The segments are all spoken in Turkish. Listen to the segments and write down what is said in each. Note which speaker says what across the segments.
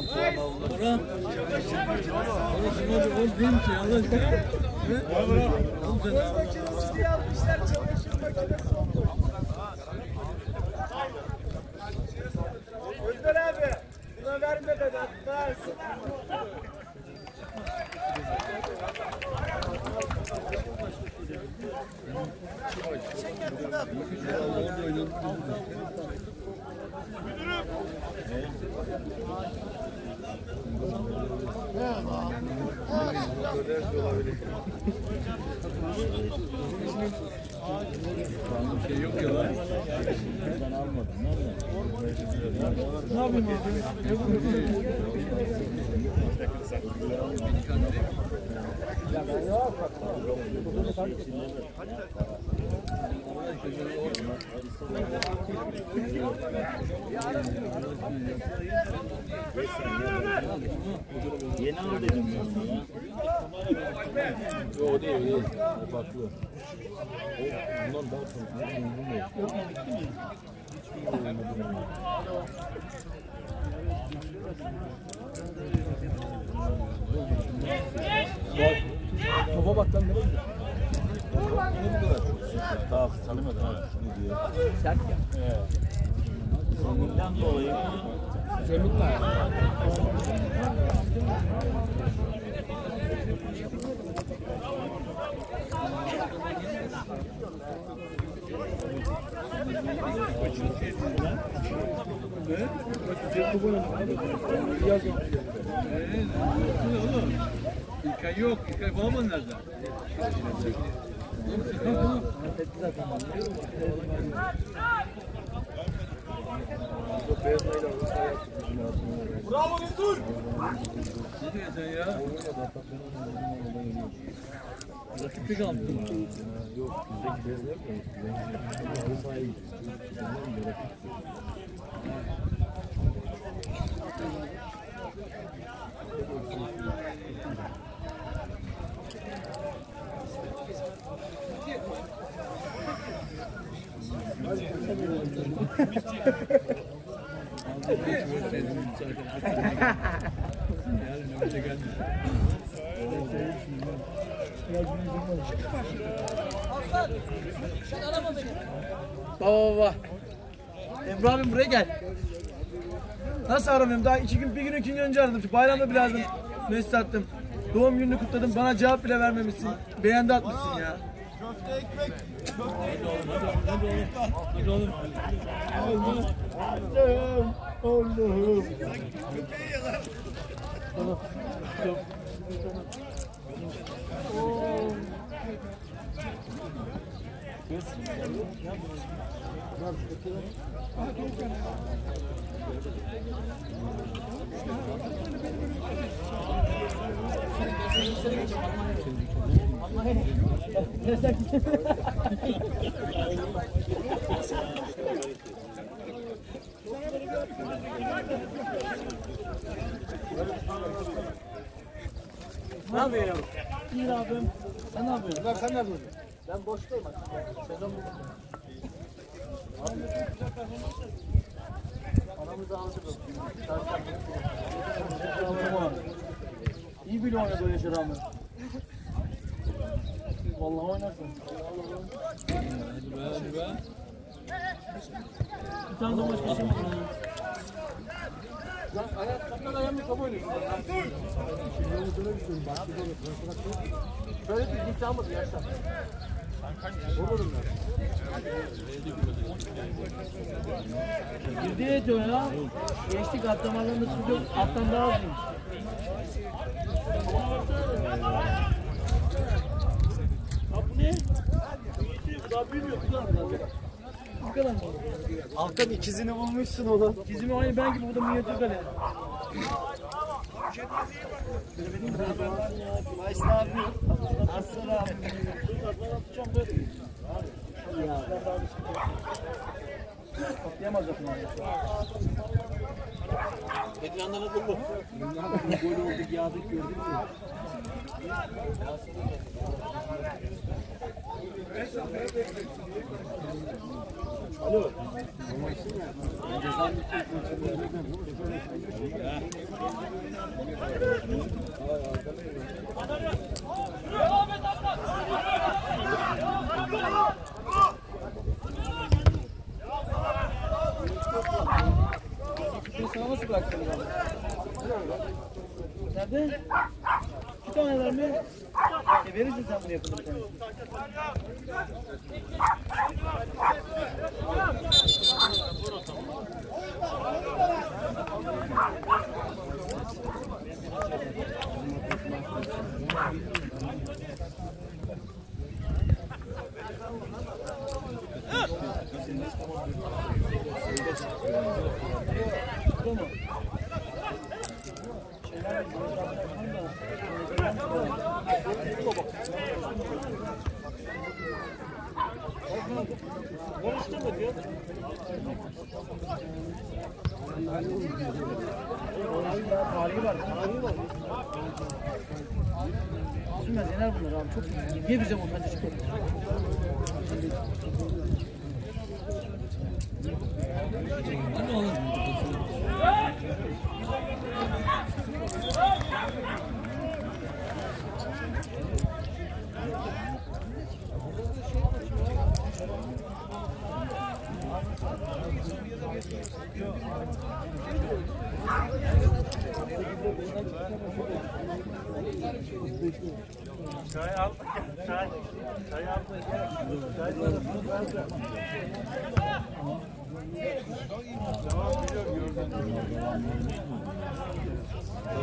Speaker 1: Oradan puan aldılar. Ora. Orası ne oldu? Oğlum değil mi? Oğlum sen-
Speaker 2: Makinesi diye almışlar çamaşır makinesi oldu. Önder abi. Buna verme dedi. Hatta
Speaker 1: Orada şey yok ya lan. Ne yapayım abi?
Speaker 3: Yeni al dedim ben sana.
Speaker 1: Yok o değil, o değil. O farklı. O bundan daha farklı. Bundan da. Topa bak lan nereye gidiyor?
Speaker 3: Daha tanımadım.
Speaker 1: Ne diyor?
Speaker 3: Sert ya. Evet. Zeminden dolayı
Speaker 1: Zemin var. İlkay yok. İlkay falan nerede?
Speaker 2: Bravo Resul.
Speaker 1: Ne sen ya? Rakipte kalmışsın.
Speaker 4: Yok bizdeki bez yok ya. Halı sahaya gittik. Ondan
Speaker 5: Baba baba. Emre abim buraya gel. Nasıl aramıyorum? Daha iki gün, bir gün, iki gün önce aradım. Bayramda bile aradım. Mesaj attım. Doğum gününü kutladım. Bana cevap bile vermemişsin. Beğendi atmışsın ya.
Speaker 2: Köfte ekmek.
Speaker 1: Hadi oğlum.
Speaker 4: Allah'ım.
Speaker 5: Ne yapıyorsun? İyi abim. Sen ne yapıyorsun? Bak sen ne yapıyorsun? Ben boştayım artık. Sezon bu. Anamızı aldık. İyi bile oynadı o yaşa rağmen. Vallahi oynarsın.
Speaker 1: Hadi be hadi be.
Speaker 5: Bir tane de maç kaçırma. Lan ayak sakal ayağım bir top oynuyorsun. Böyle bir git almadı yaşlar. Olurum ben. Girdi ediyor ya. Geçtik atlamalarında su yok. Alttan daha azıymış. Ha bu ne? Daha bilmiyorum. Bu kadar mı? Bu kadar mı?
Speaker 2: Altan ikizini bulmuşsun oğlum.
Speaker 5: Bizim aynı ben gibi bu da minyatür kale.
Speaker 2: Nice abi. Aslan abi.
Speaker 5: Patlayamaz zaten.
Speaker 3: Ekrandan atıldı mı?
Speaker 5: Gol olduk yağdık gördün mü? Seni sana nasıl bıraktın? Nerede? İki tane ver mi? E verirsin sen bunu yapın bir tane. Tarihi var, tarihi var. Üzülmez, yener bunlar abi. Çok iyi. Niye bize montajı çıkıyor?
Speaker 3: Çay al. Çay. Çay al. Çay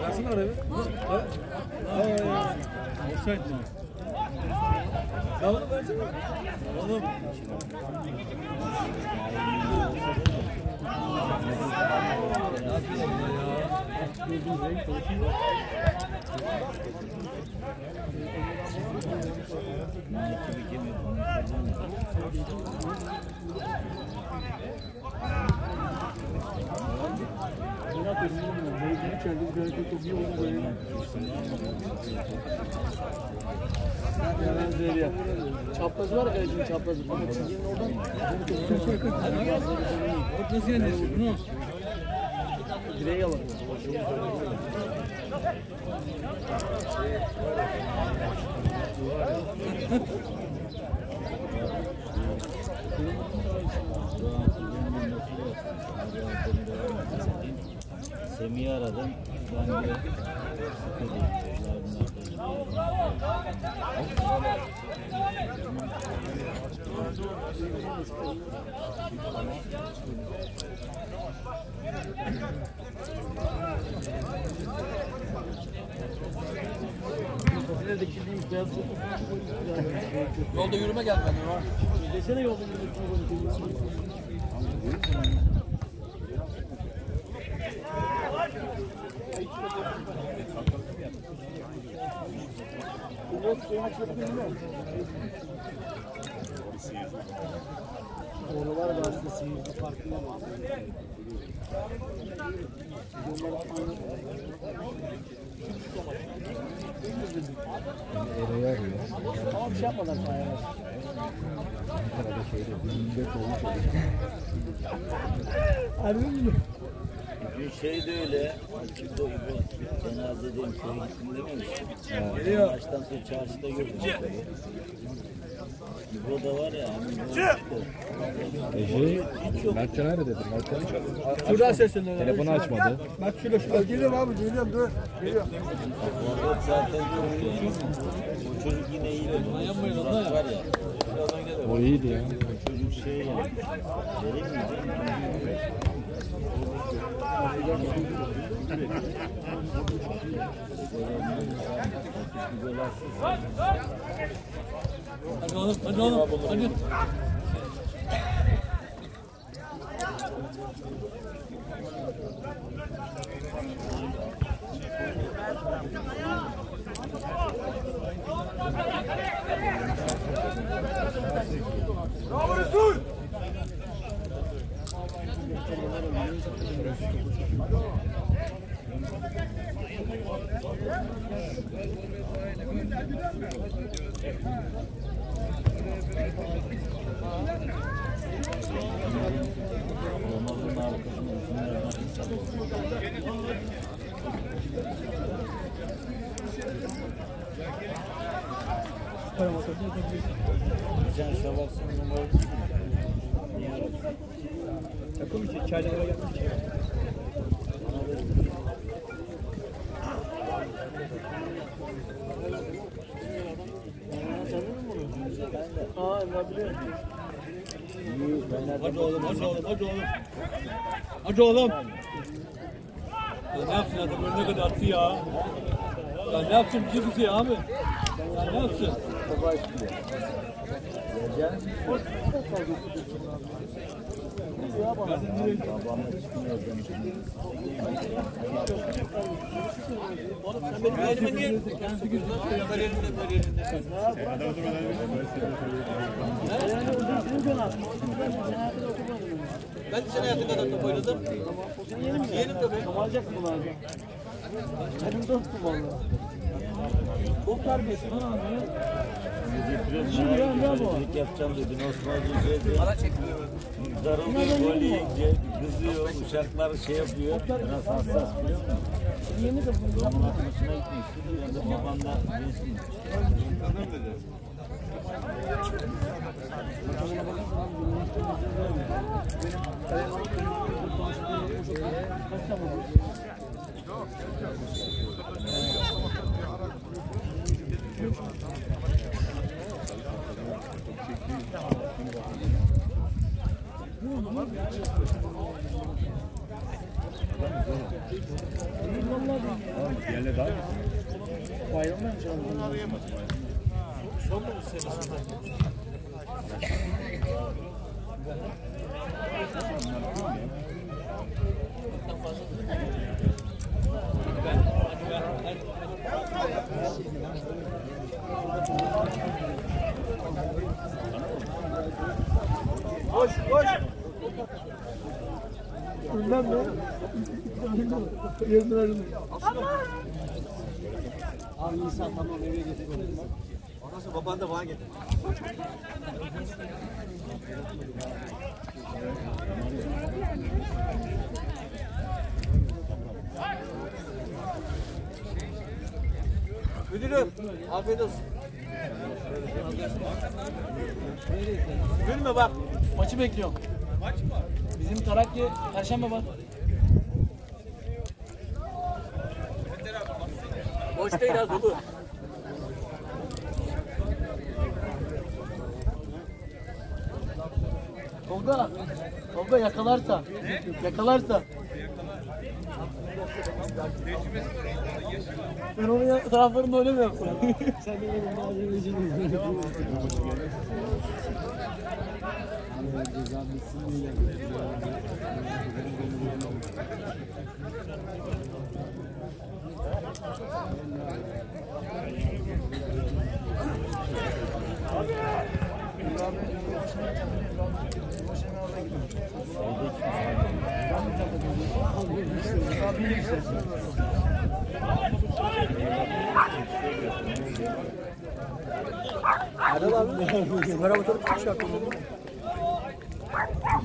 Speaker 1: Versene arayı.
Speaker 3: Mi?
Speaker 1: Ya onu versene. Oğlum. Ne yapıyorsun ya?
Speaker 5: Çaprazı var ya kalecinin çaprazı. Ama çizginin oradan.
Speaker 1: Nasıl yeniyorsun bunu?
Speaker 5: Direğe alın.
Speaker 3: Semih'i aradım. Ben de
Speaker 1: Yolda yürüme benden var.
Speaker 5: Desene yolda yürümek Oralar da aslında seyirci farkında var. Bir şey
Speaker 3: şey de öyle. Kimde o İbo cenazedeyim köye gittim dememiştim.
Speaker 1: Geliyor.
Speaker 3: Maçtan sonra çarşıda gördüm. İbo da var ya.
Speaker 4: Ece, Mertcan nerede dedi? Mertcan
Speaker 5: Şuradan sesleniyorlar.
Speaker 4: telefonu açmadı.
Speaker 5: Bak şurada şurada. Geliyorum abi geliyorum dur. Geliyorum.
Speaker 3: Muhabbet zaten görüyor. O çocuk yine iyi de.
Speaker 1: Dayanmayın onlar ya.
Speaker 4: O iyiydi ya.
Speaker 3: O çocuk şey yani. Vereyim mi?
Speaker 1: Hadi oğlum, hadi oğlum, hadi.
Speaker 3: Bravo Resul! Hadi oğlum. Mı? Niye aradın?
Speaker 4: Takım için çaylara gelmek için.
Speaker 5: Aa Emrah biliyor.
Speaker 1: Hadi oğlum, hadi oğlum, hadi oğlum. Hadi oğlum. Ya ne yapsın adam önüne kadar attı ya. Ya ne yapsın bir şey abi. Ya ne yapsın?
Speaker 3: Babamla çıkmıyor
Speaker 1: Sen benim. Ben de senin hayatında da top oynadım. Yeğenim tabii.
Speaker 5: Alacak mı lan? Elimde tuttum valla. Top terbiyesi lan abi.
Speaker 3: Bu? yapacağım dedin Osman Hoca'ya
Speaker 1: Ara çekmiyor.
Speaker 3: Darılıyor, gol yiyince kızıyor, uşaklar şey yapıyor. Biraz hassas biliyor musun?
Speaker 5: Yeni de bunu
Speaker 3: Zaman atmasına gitmişti. Ben de
Speaker 5: Ayrılır.
Speaker 2: Abi insan tamam eve getiriyorum. Ondan sonra baban da bana getir. Müdürüm, afiyet olsun.
Speaker 5: Gülme bak. Maçı bekliyorum. Maç mı? Bizim Tarakki Perşembe var.
Speaker 1: Boş değil ha dolu.
Speaker 5: Tolga. Tolga yakalarsa. Yakalarsa. Ben onun ya- taraflarında oynamıyorum. Sen de benim malzemeciyim.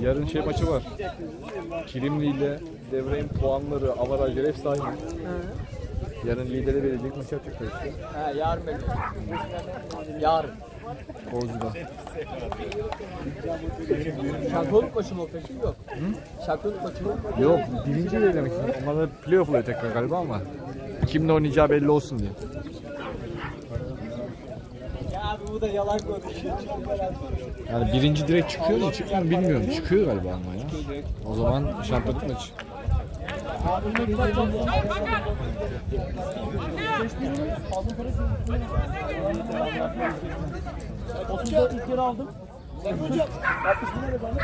Speaker 4: Yarın şey maçı var. Kilimli ile Devre'nin puanları, avarajları hepsi aynı. Yarın lideri verecek maç yapacaklar işte.
Speaker 5: He yarın. Yarın.
Speaker 4: Korzu'da.
Speaker 5: Şampiyonluk maçı mı o peki? Yok. Şampiyonluk maçı mı?
Speaker 4: Yok birinci belirlemek için. Onlar da playoff oluyor tekrar galiba ama. Kimle oynayacağı belli olsun diye.
Speaker 2: Abi bu da yalan konuşuyor.
Speaker 4: Yani birinci direkt çıkıyor mu çıkmıyor mu bilmiyorum. Çıkıyor galiba ama ya. O zaman şampiyonluk maçı.
Speaker 5: İlk kere aldım. Hocam. 60 bin lira bana.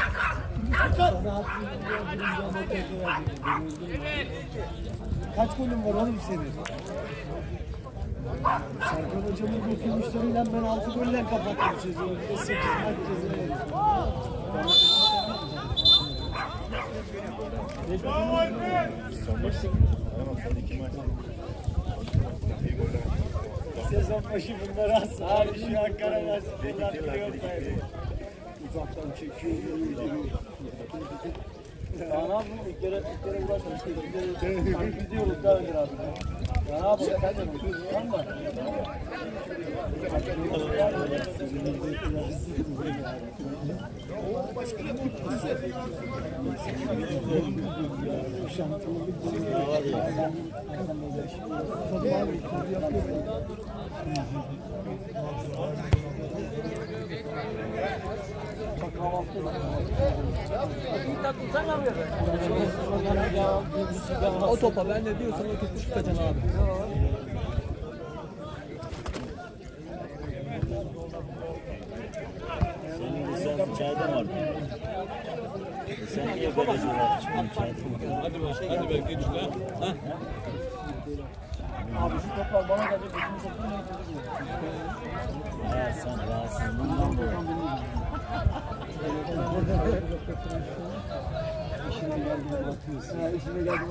Speaker 2: Kaç golün var oğlum senin? Serkan hocamın götürmüşleriyle ben 6 golle kapattım sezonu. 8 maç ceza Sezon başı bunları aslında. Abi şu Ankara maçı. Bunlar biliyor Uzaktan çekiyor.
Speaker 5: Kaan abi ilk kere, ilk kere kere gidiyoruz daha önce abi. Bak kahvaltı o topa ben ne diyorsam o topu tutacaksın abi.
Speaker 3: Senin lisansın çayda mı orada? E sen niye olarak çıkıyorsun çayda?
Speaker 1: Hadi bak, hadi be geç şuna. Ha?
Speaker 3: Ha sen rahatsızlığından dolayı.
Speaker 2: İşine geldi batıyorsun. Ha, işine geldi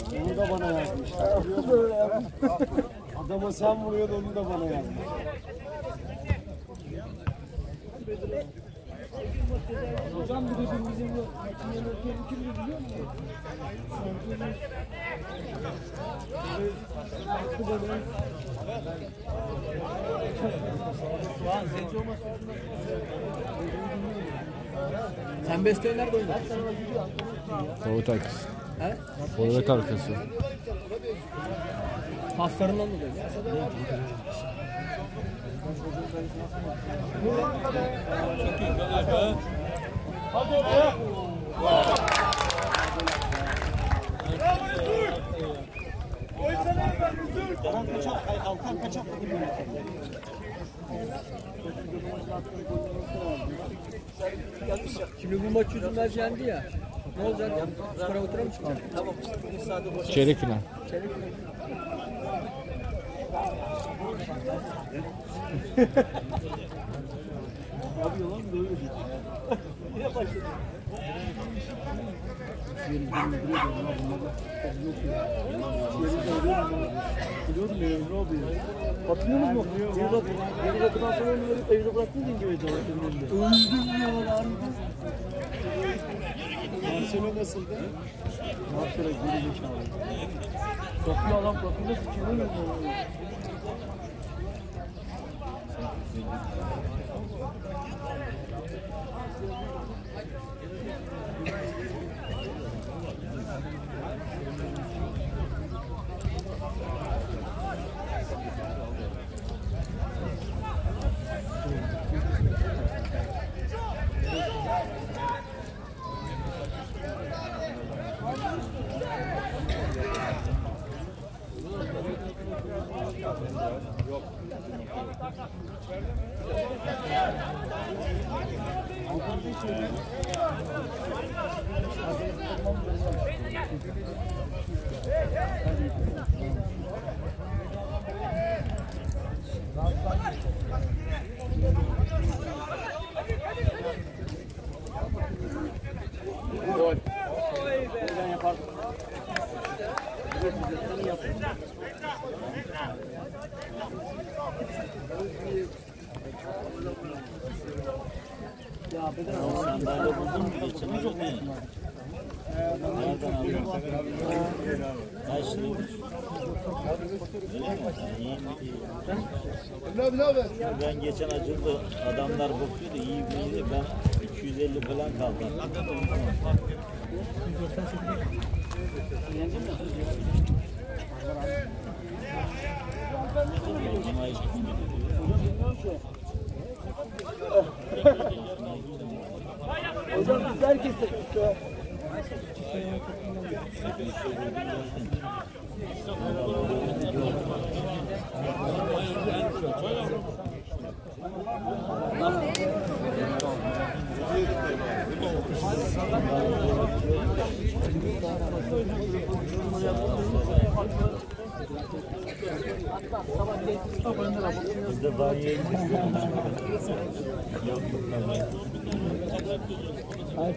Speaker 2: batıyorsun. Onu da bana yazmışlar. Böyle yapmış. Adama sen vuruyorsun onu da bana yazmış. Hocam bir de bizim bu yenerken kim biliyor musun?
Speaker 5: Sen Besto'yu nerede oynadın?
Speaker 4: Forvet arkası.
Speaker 5: He?
Speaker 4: Forvet arkası.
Speaker 5: Paslarından dolayı.
Speaker 1: Be.
Speaker 5: Şimdi bu maç yüzünden yendi ya. Ne olacak? Skora otura mı çıkacak? Tamam.
Speaker 4: Çeyrek final.
Speaker 2: Biliyordum ya ne oldu ya? Hatırlıyor musun? Yılda, yılda kadar sonra onu verip evde cevapların önünde. Öldüm ya harbiden. Marcelo nasıldı? Marcelo geri zekalı. Kapıyı alan kapıyla sıçıyor mu?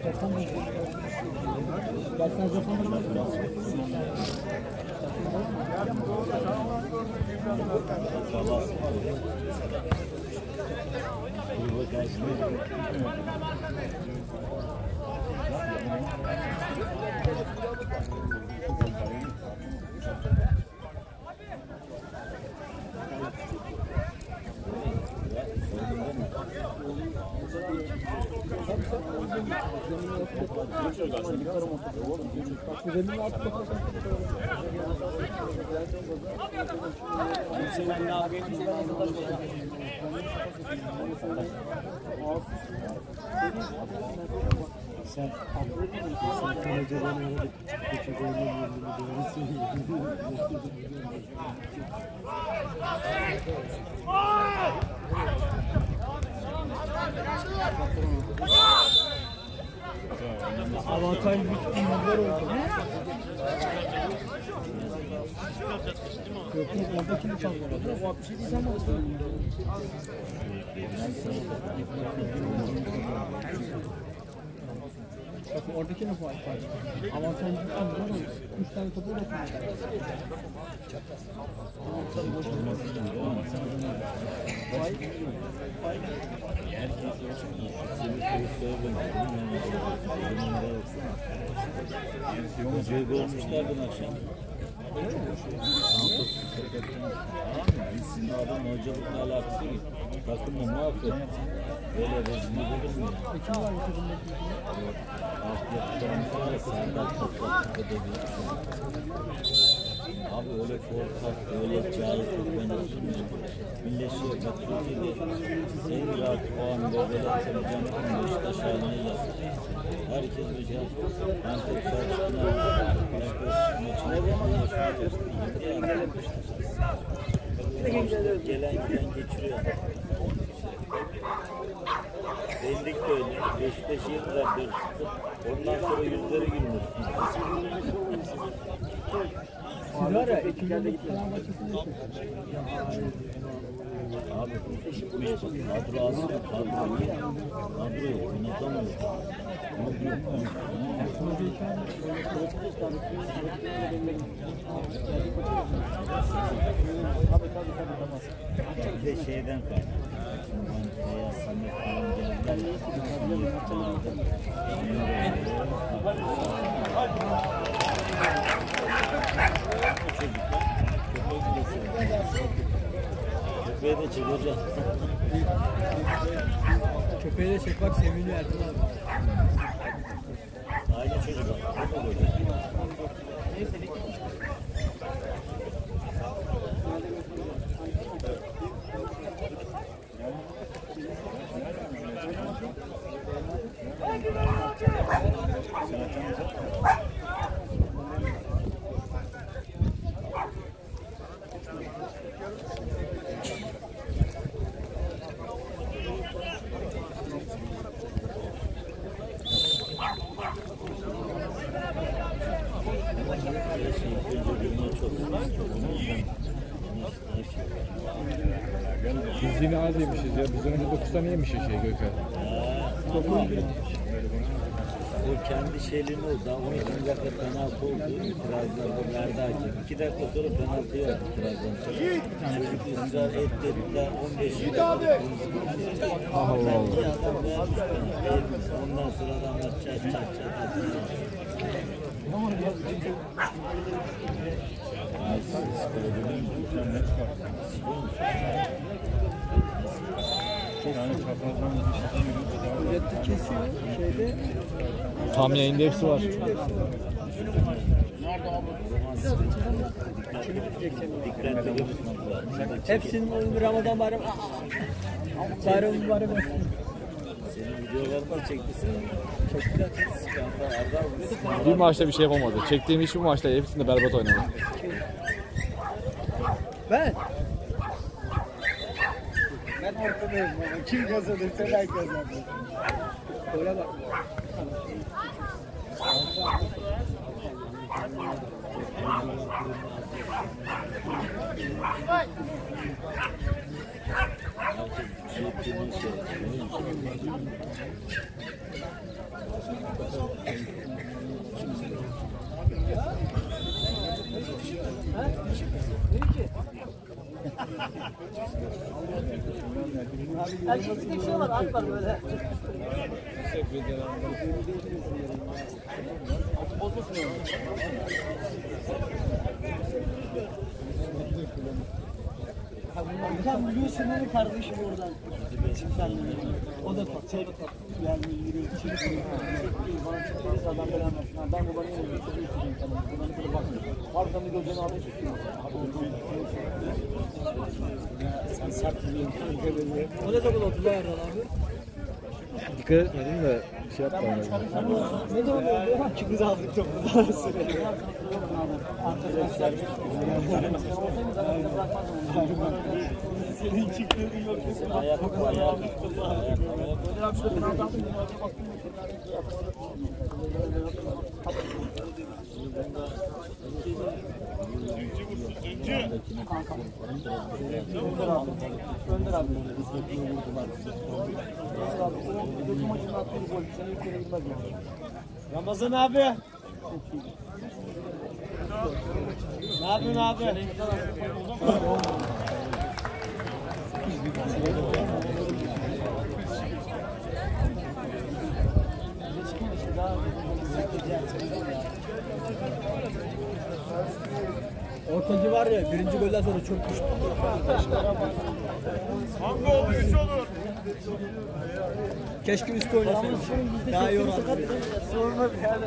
Speaker 2: Hayır Japon altı kafa Sen haklı mısın? Sen kalacadan Bakın oradaki ne fark var? Avantaj güç bilgiler oldu. 3 tane topu da
Speaker 3: Hocayı görmüşler dün akşam. Gitsin adam hocalıkla alakası yok. Takımla yapıyor? Böyle rezil olur mu ya?
Speaker 2: Kim var bu takımda?
Speaker 3: Altyapılarımız Abi öyle korkak, öyle cahil ben üzülmüyorum. Birleşiyor bak Türkiye'de en rahat puan ve velet olacağını Beşiktaş haline yazdı. Herkes becer. Antep Beşiktaş maçını Gelen giden geçiriyor. Bendik de öyle. Beşiktaş'ı yediler 4-0. Ondan sonra yüzleri gülmüş.
Speaker 2: Var ya ekibinde falan maçısını
Speaker 3: Abi kadro aslında kadro. Kadro yok. Yönetemez. Kadro yok. Bir de şeyden kaynaklı. Beyaz Samet falan geldiler. Köpeği de çek hocam.
Speaker 2: Köpeği de çek bak seviniyor Ertan abi.
Speaker 3: Aynı çocuk. Da böyle.
Speaker 4: Biz yine az yemişiz ya. Biz önce 9 tane yemişiz şey Gökhan.
Speaker 3: Şeylerini oldu. Daha 12 dakika penaltı oldu. İtirazlarda verdi hakem. 2 dakika sonra penaltı yok itirazdan sonra. Çocuk ısrar etti ettiler. 15 dakika.
Speaker 4: Allah Allah.
Speaker 3: Adam vermiş penaltı. Ondan sonra adamlar çat çat çat atıyor. Ay, siz gördünüz mü?
Speaker 2: Ücretli kesiyor şeyde.
Speaker 4: Tam yayında hepsi var.
Speaker 2: Hepsinin oyunu Ramazan bayramı. Bayram mübarek olsun.
Speaker 3: Senin videolarını çektisin.
Speaker 4: Bir maçta bir şey yapamadı. Çektiğim hiçbir maçta hepsinde berbat oynadı.
Speaker 2: Ben. でもう9ヶ月で狭い数なんで親だ Erkeklik bir şey var, at var böyle. Sen biliyorsun mi kardeşim oradan? Sen o da tat, şey tat. Yani yürüyor, içeri koyuyor. Bana çıktığınız adam beğenmez. Ben de bana bir şey isteyeyim tamam. Bana şöyle bak. Arkamı gözünü alıp çıkıyor. Sen bir O ne zaman oturdu Erdoğan abi?
Speaker 4: Dikkat etmedim de şey yapma.
Speaker 2: Ne de oluyor? Çıkız aldık güzel Arkadaşlar. Senin çıktığın yok.
Speaker 3: Ayak, ayak,
Speaker 2: abi şurada penaltı aldın mı? Önder abi. Döküm maçının attığı gol. Seni ilk kere bilmez yani. Ramazan abi. Ne yapıyorsun abi? Ortacı var ya birinci golden sonra çok düştü.
Speaker 5: Hangi oldu? Üç olur.
Speaker 2: Keşke üstü oynasaymış. Daha iyi oynardı. Sorma yani.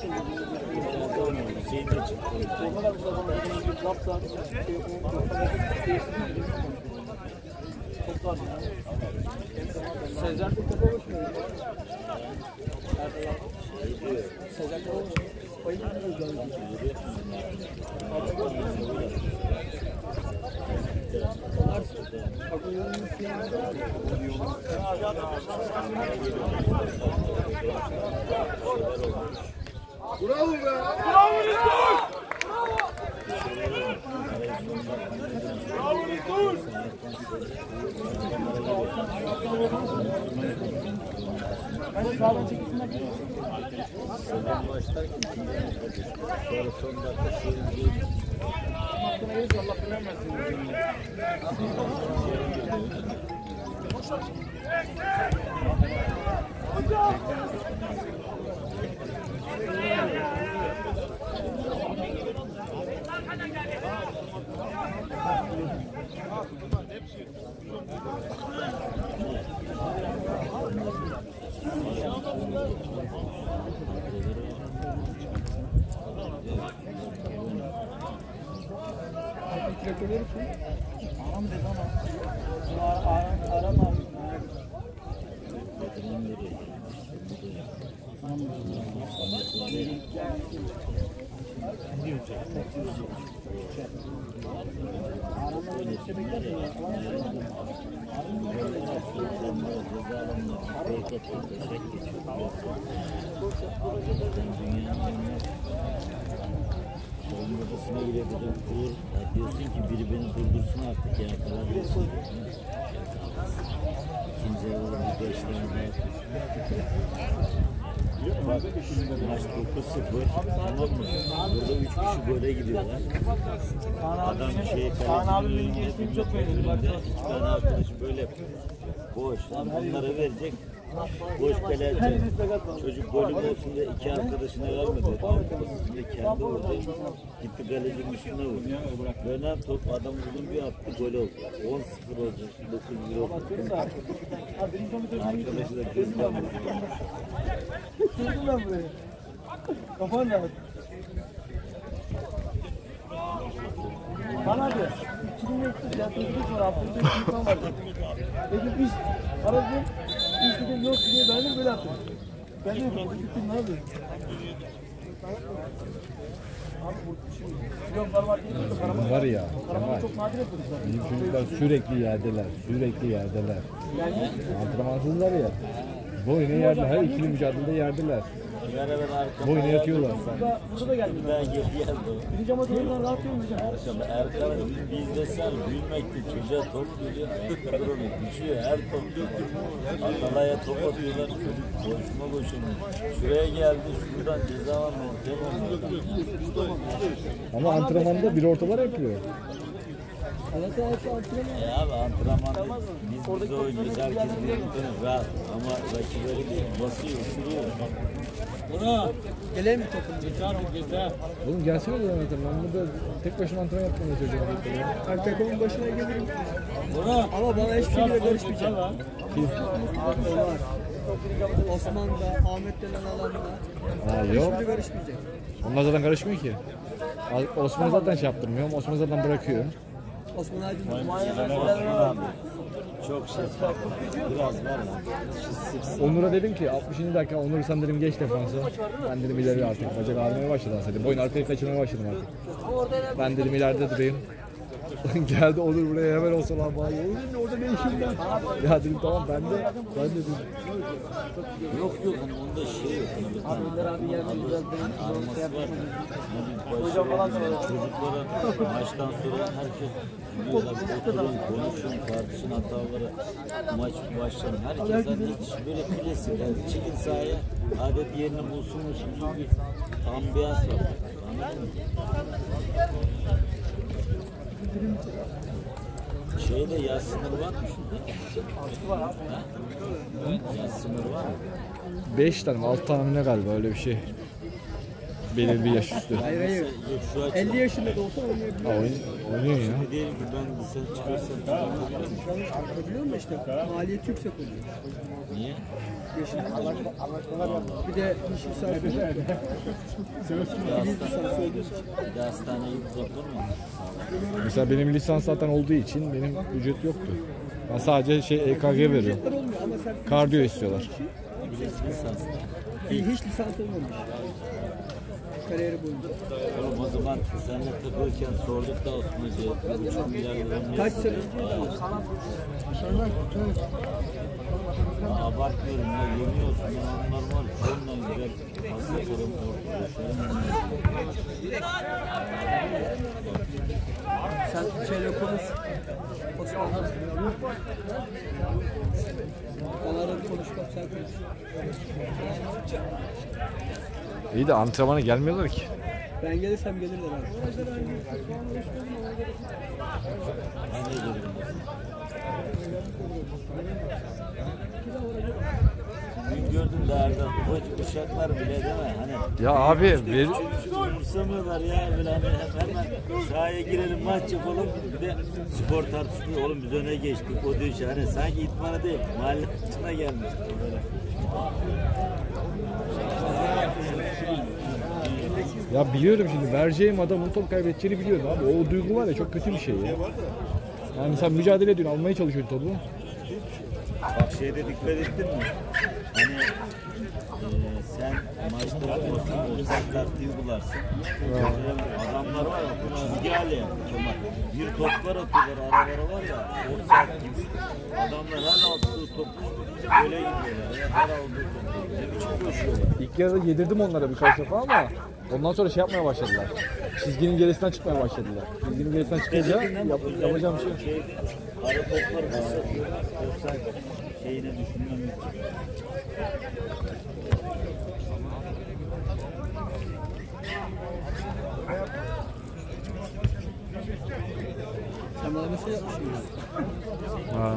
Speaker 3: şey de çıktı.
Speaker 2: Sezer bir tepe olmuş mu? Sezer tepe olmuş mu? Bayılmıyor galiba.
Speaker 3: Sezon başlarken sonra son dakika şey
Speaker 2: Aram
Speaker 3: ng gabi. Giriyor dedim. Uğur ya diyorsun ki biri beni durdursun artık ya falan diyorsun. İkinci yarıda bir beş tane daha. Bak maç 9-0 tamam mı? Burada 3 kişi gole gidiyorlar. Adam şey
Speaker 2: benim geliştiğimi çok
Speaker 3: önünde iki tane arkadaş böyle. Boş. Bunlara verecek. Boş kaleci. Çocuk golüm olsun diye iki arkadaşına vermedi. Arkadaşında kendi vurdu. Gitti kalecinin üstüne vurdu. Dönen top adam uzun bir attı gol oldu. 10-0 oldu. 9-1 oldu. Arkadaşı da kızdı.
Speaker 2: Sürdüm ben burayı. Kafan da Bana abi, ikili yoktu, ya çocuk var, haftada bir insan vardı. Dedim iş, aradım, iş dedim yok diye ben de böyle yaptım. Ben de gittim ne yapayım?
Speaker 4: Var ya.
Speaker 2: zaten.
Speaker 4: Bizim çocuklar sürekli yerdeler. Sürekli yerdeler.
Speaker 2: Yani
Speaker 4: Antrenmansızlar ya. Boyuna yerdiler. Her ikili mücadelede yerdiler. Boyuna yatıyorlar.
Speaker 5: Burada, da geldim.
Speaker 3: Geri geldi.
Speaker 5: Birinci ama doğrudan rahat yiyorum hocam.
Speaker 3: Arkada Erkan bizde sen büyümekte çocuğa top geliyor. Ayakları düşüyor. Her top Atalaya top atıyorlar. Çocuk boşuna. Şuraya geldi. Şuradan ceza var mı?
Speaker 4: Ama antrenmanda bir ortalar yapıyor.
Speaker 5: Evet evet antrenman.
Speaker 3: E abi antrenmanda biz bize oynuyoruz. Herkes birbirine rahat. Ama rakipleri. Basıyor, ısırıyor.
Speaker 1: Buna.
Speaker 5: Geleyim mi takım?
Speaker 1: Geçer mi geçer?
Speaker 4: Oğlum gelsene de zaten. Ben burada tek başıma antrenman yapmaya çalışıyorum.
Speaker 5: Ben takımın başına gelirim.
Speaker 1: Buna.
Speaker 5: Ama bana hiçbir şekilde karışmayacak.
Speaker 1: lan.
Speaker 5: Onlar. Osman da, Ahmet denen adamlar.
Speaker 4: Ha yok.
Speaker 5: Hiçbiri karışmayacak.
Speaker 4: Onlar zaten karışmıyor ki. Osman zaten şey yaptırmıyor. Osman zaten bırakıyor.
Speaker 5: Osman Aydın.
Speaker 3: Çok şey
Speaker 4: Onur'a dedim ki 60. dakika Onur sen dedim geç defansa. Ben dedim ileri artık. Bacak ağrımaya başladı aslında. Boyun arkaya kaçırmaya başladım artık. Ben dedim ileride durayım. Geldi Onur buraya hemen olsa lan bana. Onur orada ne işin var? Ya dedim tamam ben de ben de dedim.
Speaker 3: Yok yok hani onda şey yok. Hani Önder abi yerden güzel arması var. Hani Hocam falan Çocuklara maçtan sonra herkes biliyorlar. Oturun, konuşun, tartışın hataları. Maç başlayın. Herkes hani hiç böyle klasik. Yani çıkın sahaya adet yerini bulsunmuş gibi bir ambiyans var. Anladın mı? Şeyde yaş sınırı var mı şimdi? Var Yaş sınırı var mı?
Speaker 4: 5 tane mi 6 tane mi ne galiba öyle bir şey. Belirli bir yaş üstü.
Speaker 5: Hayır hayır.
Speaker 3: Yok şu açı.
Speaker 5: 50 yaşında da olsa oynayabilir.
Speaker 4: Ha, oyun, oynuyor ya.
Speaker 3: Diyelim ki ben sen çıkarsan
Speaker 5: Biliyor musun işte? Maliyeti yüksek oluyor.
Speaker 3: Niye?
Speaker 5: Yaşında Bir de iş lisansı oluyor. İngiliz lisansı olduğu için.
Speaker 3: Bir de hastaneye gidip doktor mu?
Speaker 4: Mesela benim lisans zaten olduğu için benim ücret yoktu. Ben sadece şey EKG veriyorum.
Speaker 5: Ücretler olmuyor ama sen
Speaker 4: Kardiyo istiyorlar.
Speaker 3: Lisans.
Speaker 5: hiç lisans olmamış. Kariyeri boyunca.
Speaker 3: Oğlum o zaman seninle takılırken sorduk da Osman'cıya. Bir buçuk milyar lira
Speaker 5: Kaç sene?
Speaker 3: Abartmıyorum ya yemiyorsun ya onlar var. Onunla güzel pasta yaparım ortaya.
Speaker 5: Sen şeyle konuş. Osman'la. Onlarla konuşmam sen konuş.
Speaker 4: İyi de antrenmana gelmiyorlar ki.
Speaker 5: Ben gelirsem gelirler abi.
Speaker 3: Ben de gelirim. Dün gördüm ufacık uşaklar bile değil mi? Hani
Speaker 4: Ya abi ver,
Speaker 3: Hiç umursamıyorlar ya böyle hani hemen sahaya girelim maç yapalım bir de spor tartışmıyor oğlum biz öne geçtik o diyor ki hani sanki itmana değil mahalle maçına gelmiş böyle.
Speaker 4: Ya biliyorum şimdi vereceğim adamın top kaybedeceğini biliyorum abi. O duygu var ya çok kötü bir şey ya. Yani sen mücadele ediyorsun, almaya çalışıyorsun topu.
Speaker 3: Bak şeyde dikkat ettin mi? Hani maçta olsun taktiği bularsın. Adamlar var ya çizgi hale yaptı Kemal. Bir toplar atıyorlar aralara var ya offside gibi. Adamlar her aldığı topu böyle gidiyorlar ya her aldığı topu.
Speaker 4: İlk yarıda yedirdim onlara birkaç defa ama ondan sonra şey yapmaya başladılar. Çizginin gerisinden çıkmaya başladılar. Çizginin gerisinden çıkınca yap, yapacağım bir şey.
Speaker 3: Şeyde ara toplar pas atıyor. Offside şeyine düşünmem.
Speaker 5: Sen bana mesaj yapmışsın ya.
Speaker 4: Ha.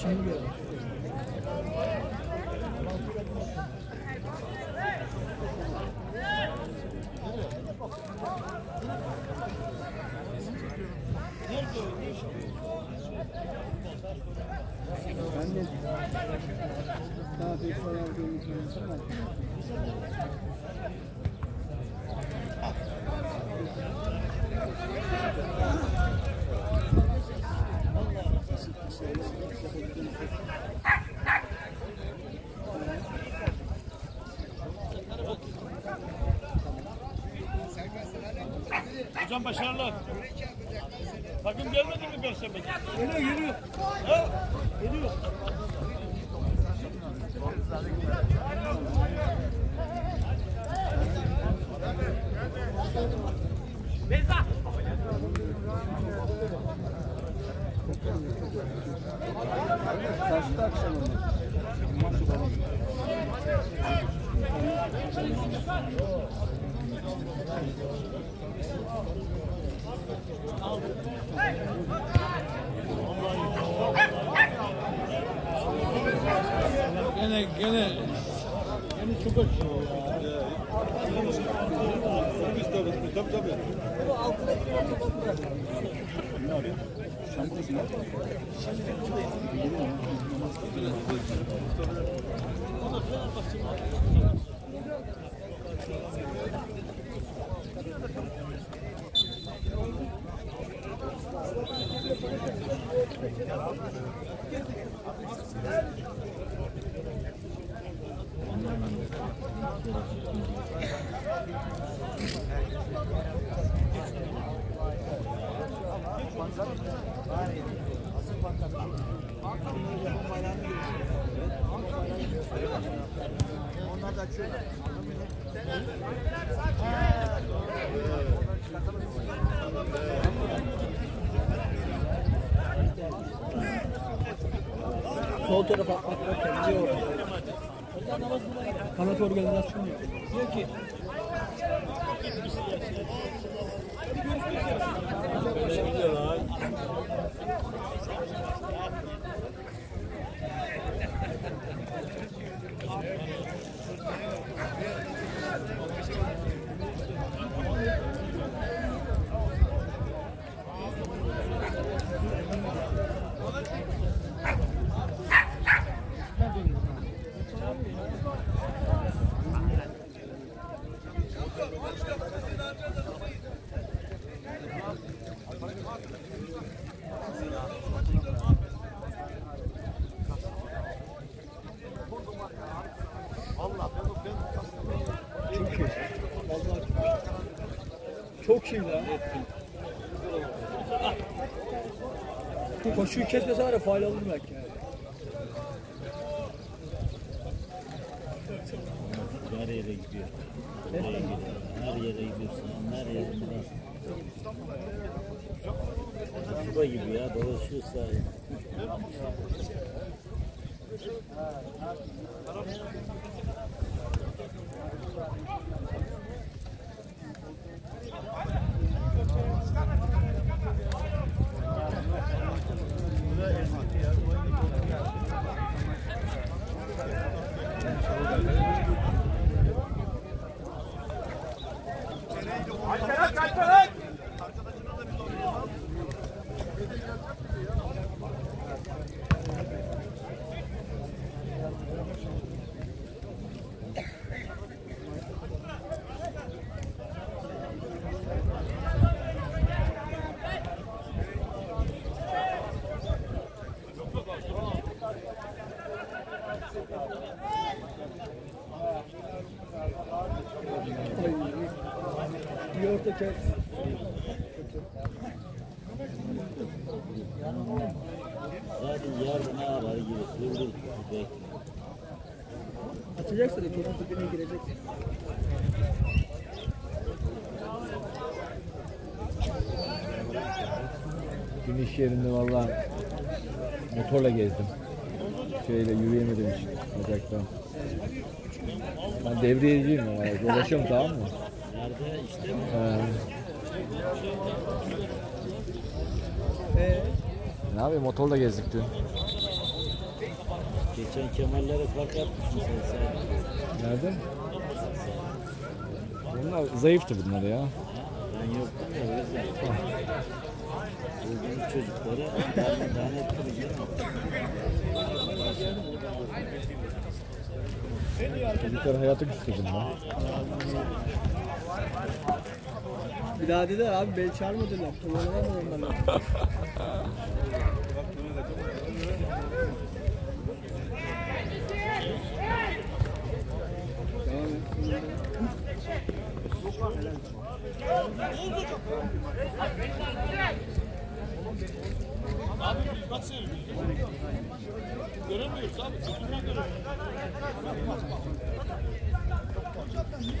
Speaker 5: Şimdi mi? Ben de daha bir para aldığım için ama
Speaker 1: Hocam başarılar. Takım gelmedi mi Perşembe?
Speaker 5: Geliyor geliyor.
Speaker 1: Ha? Geliyor. Gene gene gene çok açıyor ya. Tabii tabii.
Speaker 5: Sol koşuyu kesmese var ya faal alır belki. Yani.
Speaker 3: Her yere gidiyor. Oraya gidiyor. Her yere gidiyorsun. Her yerinde var. Kuba gibi ya dolaşıyor sahaya.
Speaker 5: Bir orta kes.
Speaker 3: Zaten yarın arar gibi durdur bekle.
Speaker 5: Atacaksa da topun dibine girecek.
Speaker 4: Gün iş yerinde valla motorla gezdim. Şeyle yürüyemedim hiç bacaktan. Ben devriyeciyim ya. Dolaşıyorum tamam mı?
Speaker 3: Nerede işte mi?
Speaker 4: Ee, ne yapayım motorla gezdik dün.
Speaker 3: Geçen Kemal'lere fark atmışsın sen sen.
Speaker 4: Nerede? Bunlar zayıftı bunlar ya.
Speaker 3: Ben yoktum ya o yüzden. Bugün çocukları değil mi?
Speaker 4: Çocuklar hayatı küstürdüm ben.
Speaker 5: bir daha dediler abi bel çağırmadılar. Kullanamam onlarla. Abi kaç seviyor?
Speaker 1: Göremiyoruz abi. Tutumuyor göremiyoruz.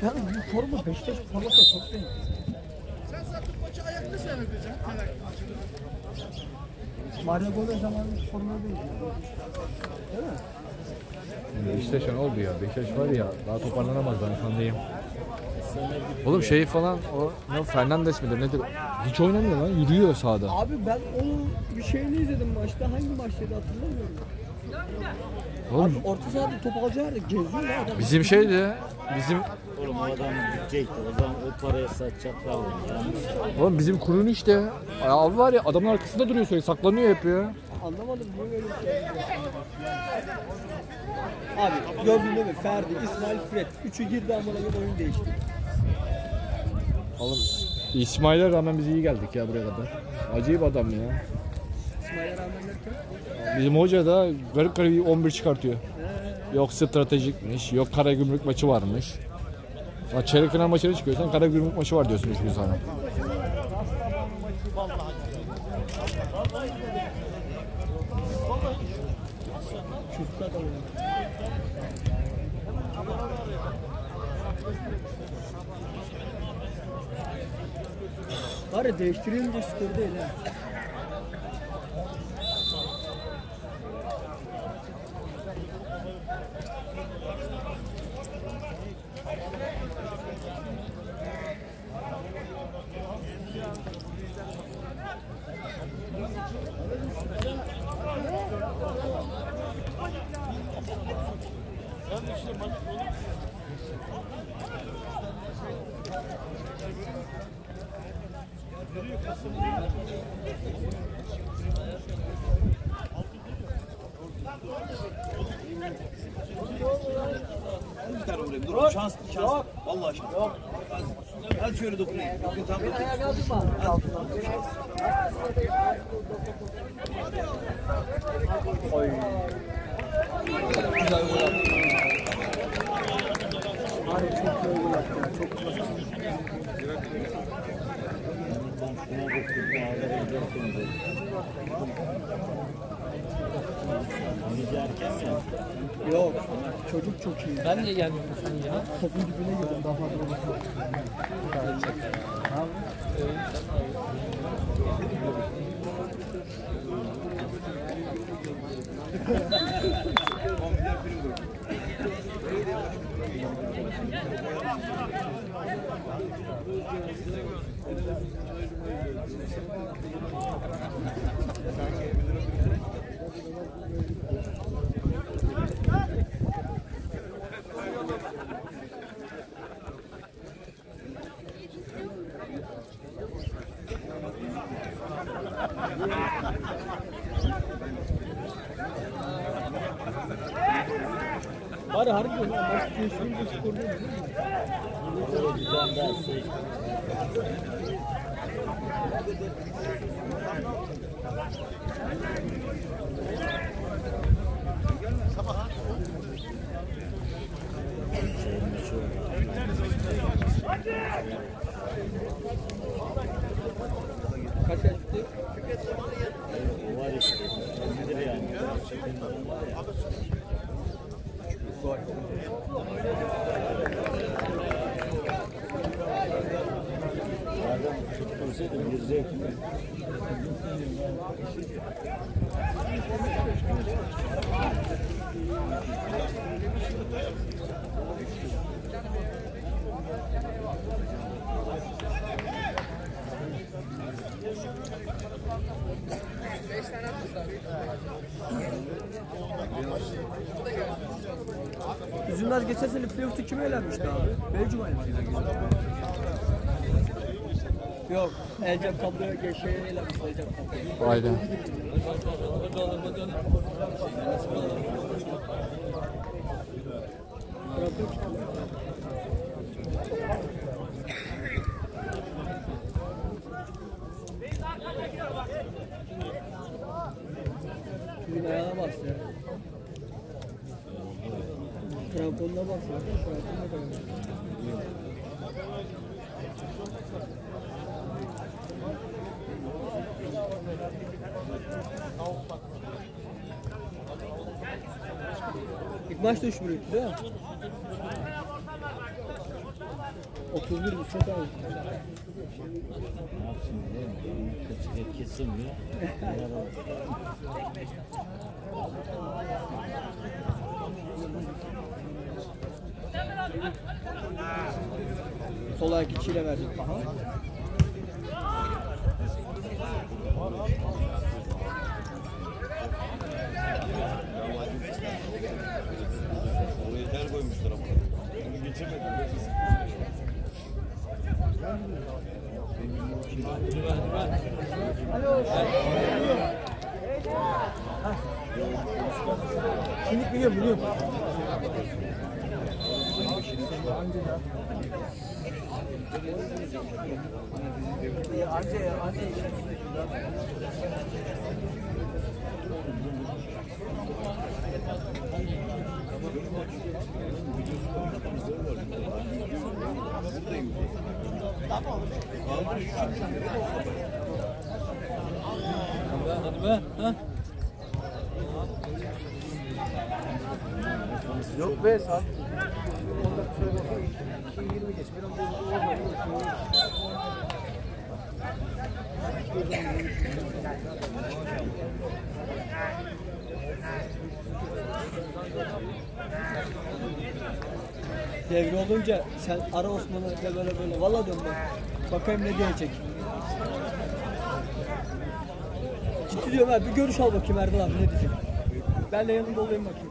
Speaker 5: Yani bu forma Beşiktaş forması çok değil. Sen zaten maçı ayakta seyredeceksin. Mario Gomez zamanında forma değil. Değil mi?
Speaker 4: Beşiktaş'ın oldu ya. Beşiktaş var ya daha toparlanamaz ben sandayım. Oğlum şey falan o ne o, Fernandes midir nedir? Hiç oynamıyor lan yürüyor sahada.
Speaker 5: Abi ben onun bir şeyini izledim maçta. Hangi maçtaydı hatırlamıyorum.
Speaker 4: Oğlum
Speaker 5: Orta sahada top alacağı yerde geziyor ya adam.
Speaker 4: bizim şeydi bizim
Speaker 3: Oğlum o adam gidecekti. O zaman o paraya satacaklar
Speaker 4: oğlum bizim kurun işte. Abi var ya adamın arkasında duruyor sürekli saklanıyor hep ya.
Speaker 5: Anlamadım bu böyle bir şey. Abi gördün değil mi? Ferdi, İsmail, Fred. Üçü girdi amına koyayım oyun değişti.
Speaker 4: Oğlum İsmail'e rağmen biz iyi geldik ya buraya kadar. Acayip adam ya.
Speaker 5: İsmail'e rağmen derken.
Speaker 4: Bizim hoca da garip garip bir 11 çıkartıyor. Yok stratejikmiş, yok Karagümrük maçı varmış. Bak çeyrek final maçına çıkıyorsan Karagümrük maçı var diyorsun üç gün sonra.
Speaker 5: Çufka da Var ya değiştirilince skor değil ha.
Speaker 3: Şeyin meşhur.
Speaker 5: Kaç yaş gitti? Playoff'ta kime elenmişti abi? Belçika elenmişti. Yok. Elcem kabloya geçeye elenmiş Elcem kabloya.
Speaker 4: Aynen.
Speaker 1: Hadi oğlum hadi oğlum.
Speaker 5: Kimin ayağına bastı ya. Kramponuna bastı. Kramponuna bastı. İlk maçta 3 1 değil mi? 31 bu sefer.
Speaker 3: Ne yapsın değil mi? Kaçık kesilmiyor.
Speaker 5: Sol ayak içiyle verecek. Aha.
Speaker 1: Hadi be. Ha?
Speaker 5: Yok be saat. Devre olunca sen ara Osman'ı da böyle böyle valla diyorum ben. Bakayım ne diyecek. Ciddi diyorum abi bir görüş al bakayım Erdal abi ne diyecek. Ben de yanında olayım bakayım.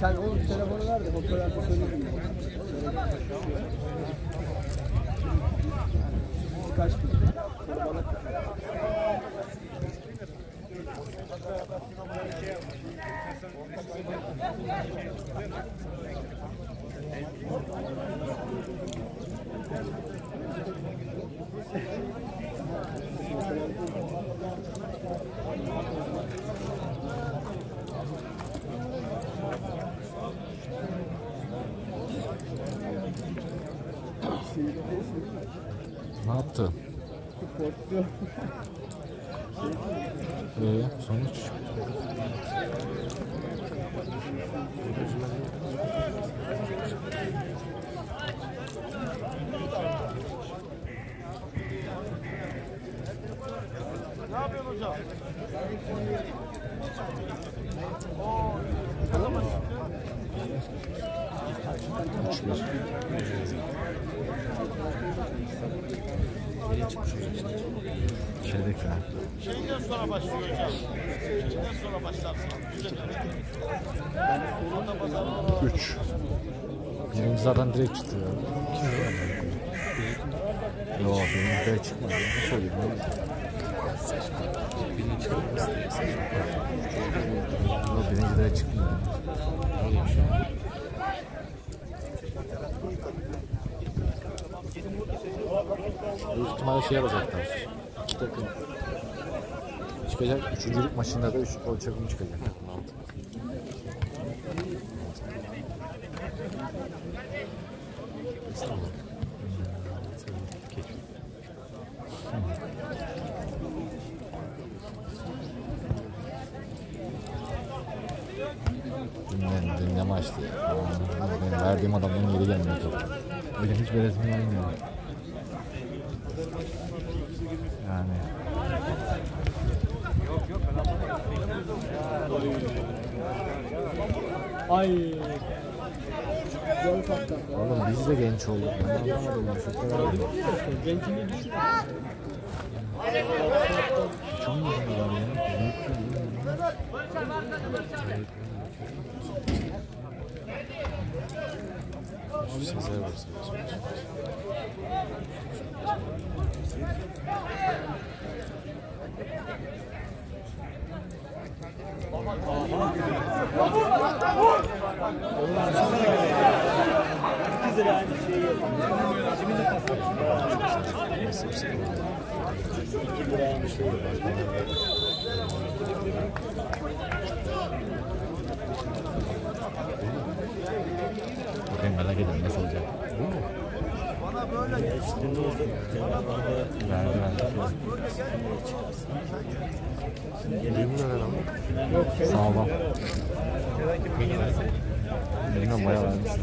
Speaker 5: Sen o telefonu ver de fotoğrafı söyleyeyim. Kaç bin? Sonra bana
Speaker 4: Ne yaptı?
Speaker 5: korktu.
Speaker 4: Ee, sonuç. Üç bir. Çeyrek final.
Speaker 6: Şeyden sonra başlıyor hocam. Şeyden sonra başlarsın.
Speaker 4: Üç. Birinci zaten direkt çıktı ya. Yok birinci direkt çıkmadı. Ne söyleyeyim ne? Yok birinci direkt çıkmıyor. Öyle bir şey. Büyük ihtimalle şey yapacaklar. İki takım çıkacak. Üçüncülük maçında da üç gol takımı çıkacak. Dinle, dinleme açtı. ya. Benim verdiğim adamdan geri gelmiyor. Öyle hiç veresim gelmiyor. Yani
Speaker 5: Ay.
Speaker 4: Oğlum biz de genç olduk. Ben anlamadım bu şutları.
Speaker 5: Gençliğini düşün.
Speaker 4: Çok mu var ya?
Speaker 2: İkisi de aynı şeyi yapıyor.
Speaker 3: İki lira aynı şey.
Speaker 4: Bakayım merak ediyorum nasıl olacak.
Speaker 3: Üstünde oldu. Kenarlarda
Speaker 4: Verdi verdi. Sağlam. Bilmem bayağı vermişsin.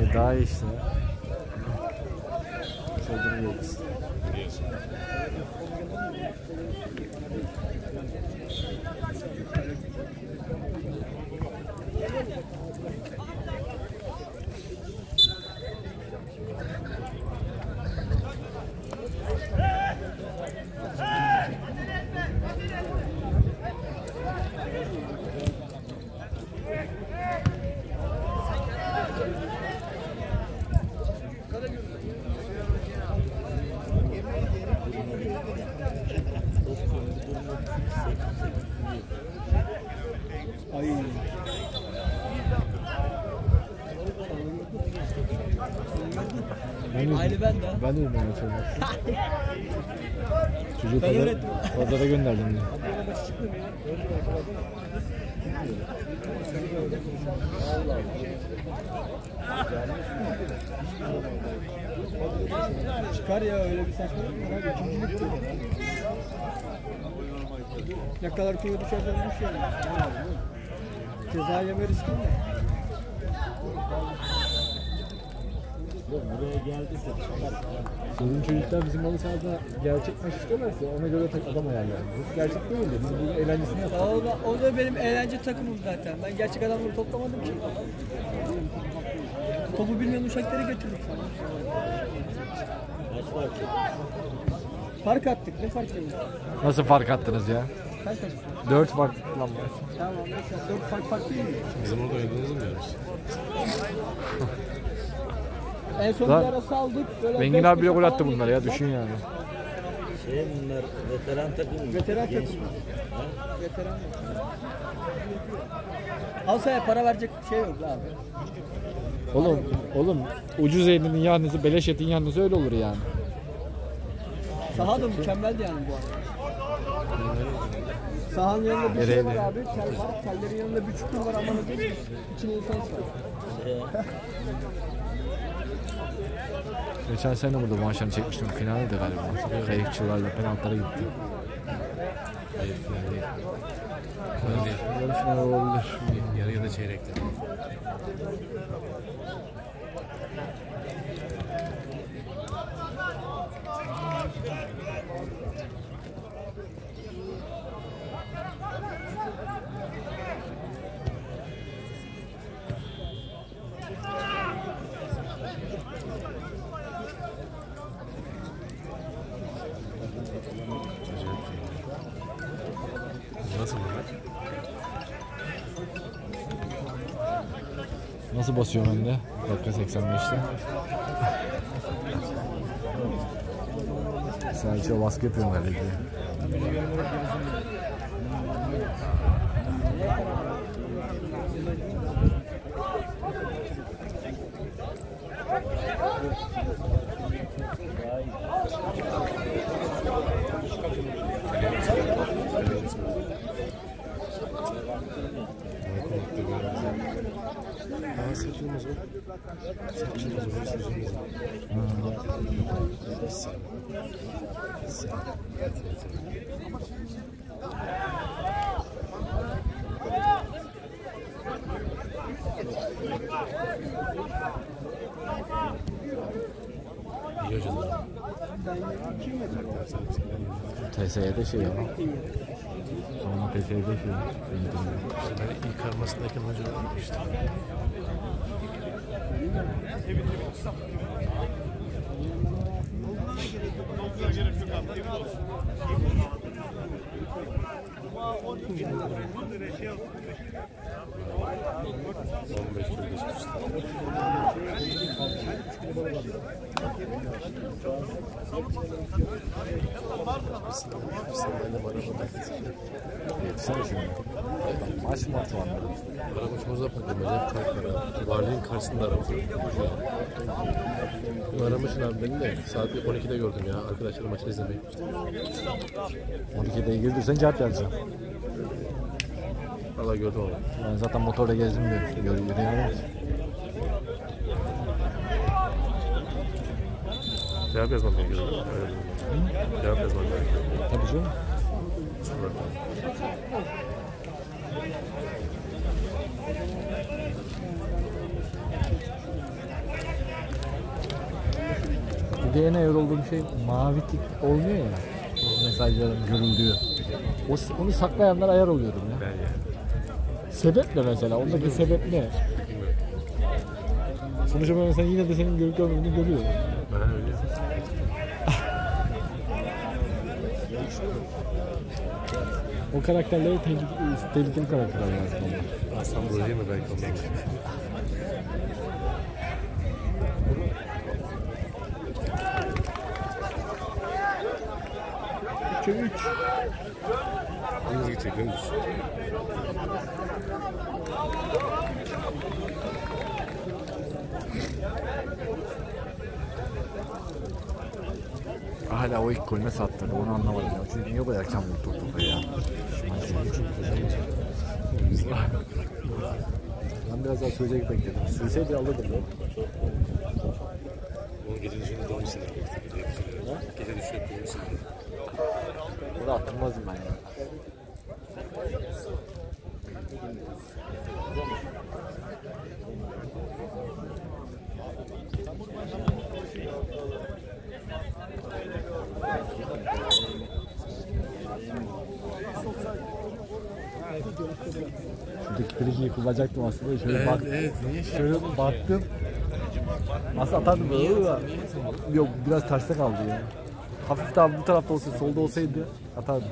Speaker 4: Ne daha iyi işte. Çıldırıyoruz.
Speaker 5: Aynı ben de.
Speaker 4: Ben de dedim ya çocuk. Çocuğu
Speaker 5: Ben
Speaker 4: pazara, gönderdim diye.
Speaker 5: Çıkar ya öyle bir abi? İkincilik bu. Ne kadar kuyruğu düşerse düş yani. Ne var, değil mi? Ceza yeme riski mi?
Speaker 3: Yok buraya geldiyse.
Speaker 4: Sizin çocuklar bizim halı sahada gerçek maç istiyorlarsa ona göre tak adam ayarlayalım. Gerçek değil de biz eğlencesini yapalım.
Speaker 5: O da, o da benim eğlence takımım zaten. Ben gerçek adamları toplamadım ki. Topu bilmeyen uşakları getirdik sana.
Speaker 3: Kaç fark?
Speaker 5: Fark attık. Ne fark ediyor?
Speaker 4: Nasıl fark attınız ya?
Speaker 5: Kaç kaç?
Speaker 4: 4 fark lan var.
Speaker 5: Tamam. Dört fark fark değil mi?
Speaker 6: Bizim orada oynadığınızı mı diyoruz?
Speaker 5: En son
Speaker 4: Lan,
Speaker 5: bir ara saldık. Böyle
Speaker 4: Engin
Speaker 5: beş
Speaker 4: abi bile gol attı
Speaker 5: falan
Speaker 4: bunlara ya düşün yani.
Speaker 3: Şey bunlar veteran takım mı?
Speaker 5: Veteran?
Speaker 3: Ha?
Speaker 5: Veteran. Al sana para verecek şey yok abi.
Speaker 4: Oğlum, oğlum ucuz elinin yanlısı, beleş etin yanlısı öyle olur yani.
Speaker 5: Saha da mükemmeldi yani bu arada. Sahanın yanında bir şey var abi. Tel var. Tellerin yanında bir çukur var ama. İçine insan var.
Speaker 4: Geçen sene burada maçlarını çekmiştim. Finalde galiba. Kayıkçılarla penaltılara gitti.
Speaker 6: Hayır final değil. Final değil.
Speaker 4: Yarı final olabilir.
Speaker 6: Yarı ya da çeyrekte.
Speaker 4: Sadece baskı yapıyorum herhalde.
Speaker 6: Aa saçılmaz o. Saçılmaz o. Saçılmaz o.
Speaker 4: TSE'de şey ama. Sonra TSE'de şey. yönetimde.
Speaker 6: Ben ilk armasındayken hoca olmuştu. On beş yıl geçmişti. Sen benim arabada
Speaker 4: Yetişsene şimdi. Maç maç var.
Speaker 6: Arabacımıza bakıyorum. Acayip kalklar. Varlığın karşısında arabası. Aramışsın abi beni de saat 12'de gördüm ya. Arkadaşlarım maçını izlemeye gitmiştim.
Speaker 4: 12'de ilgili dursan cevap yazacağım.
Speaker 6: Valla gördüm onu.
Speaker 4: Ben zaten motorla gezdim diyorum. Yürü, yürüyemiyorum ki.
Speaker 6: Cevap yazmam gerekiyor. Diyeyim. Cevap yazmam gerekiyor.
Speaker 4: Tabii canım.
Speaker 6: Sonra.
Speaker 4: Bir de en ayar olduğum şey mavi tik olmuyor ya. Mesajların görüldüğü. O, onu saklayanlar ayar oluyorum ya.
Speaker 6: Ben ya.
Speaker 4: Sebep ne mesela? Ondaki sebep ne? Sonuçta ben mesela yine de senin görüp görmediğini görüyorum.
Speaker 6: Ben öyle.
Speaker 4: O karakterleri tehlikeli, tehlikeli karakterler lazım.
Speaker 6: Aslan Burcu mi belki ondan?
Speaker 4: Üçe üç.
Speaker 6: Dümdüz gidecek.
Speaker 4: Hala o ilk golüne sattırdı. Onu anlamadım ya. Çünkü niye bu kadar erken vurdu topu ya? Ben biraz daha sürecek bekledim. Sürseydi alırdım ya.
Speaker 6: Onu gece düşünce doğru sinir. Gece düşünce doğru sinir.
Speaker 4: Bunu attırmazdım ben ya. Şuradaki frikiyi kullanacaktım aslında. Şöyle bak,
Speaker 6: evet niye
Speaker 4: şöyle baktım. Aslında atardım böyle da. Yok biraz terste kaldı ya. Hafif daha bu tarafta olsa, solda olsaydı atardım.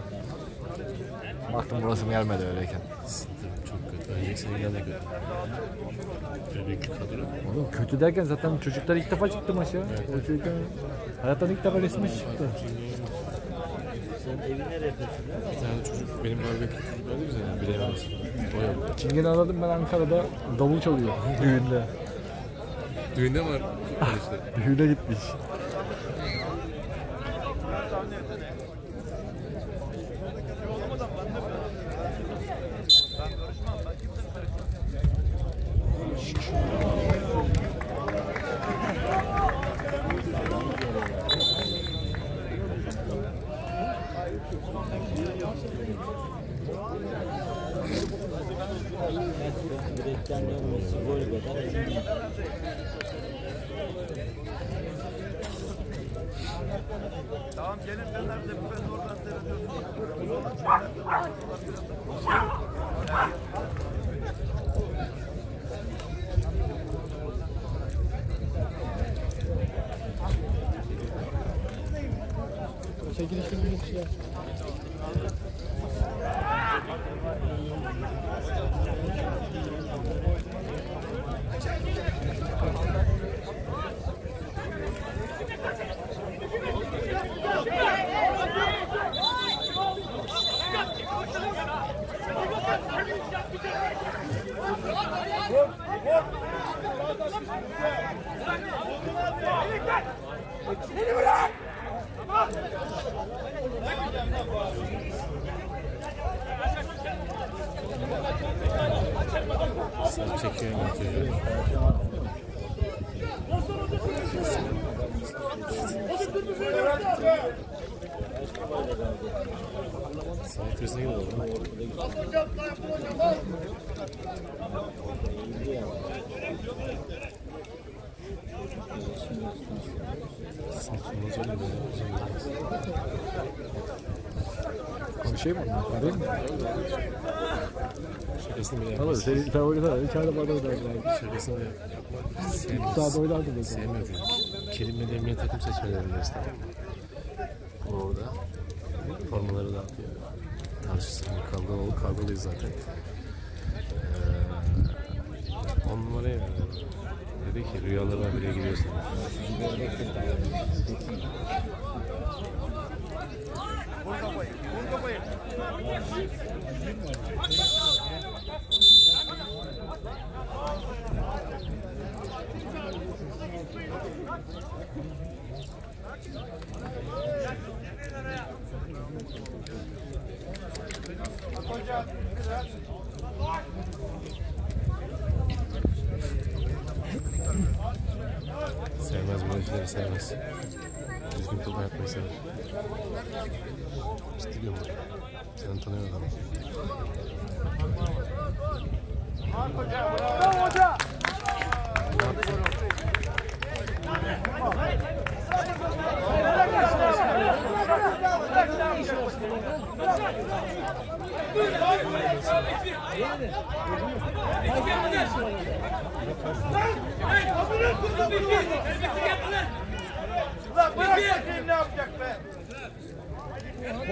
Speaker 4: Baktım burası mı gelmedi öyleyken.
Speaker 6: Çok kötü. Önceki seneden de kötü. Kadro.
Speaker 4: Oğlum kötü derken zaten çocuklar ilk defa çıktı maça. O çocuklar hayattan ilk defa resmi çıktı.
Speaker 3: Sen evi nereye?
Speaker 6: Bir tane çocuk benim barbekü çocuk vardı güzel yani arasında. O yaptı.
Speaker 4: Çingen'i aradım ben Ankara'da davul çalıyor düğünde.
Speaker 6: Düğünde var. işte.
Speaker 4: Düğüne gitmiş.
Speaker 6: Şakasını bile
Speaker 4: Tamam
Speaker 6: yapmaz.
Speaker 4: sen, sen oynasana. İçeride bana oynardın abi.
Speaker 6: Şakasını bile yapmaz. Sevmez.
Speaker 4: saat oynardın mesela.
Speaker 6: Beni. Kerim'le Emre takım seçmelerini ister. Orada formaları dağıtıyor. Karşısında kavgalı, kavgalıyız zaten. Ee, on numara yani. Dedi ki rüyalarına bile giriyorsun. Sevmez böyle şeyleri sevmez. Düzgün top yapmayı sever. Ciddi diyorum bak. Seni tanıyor adam.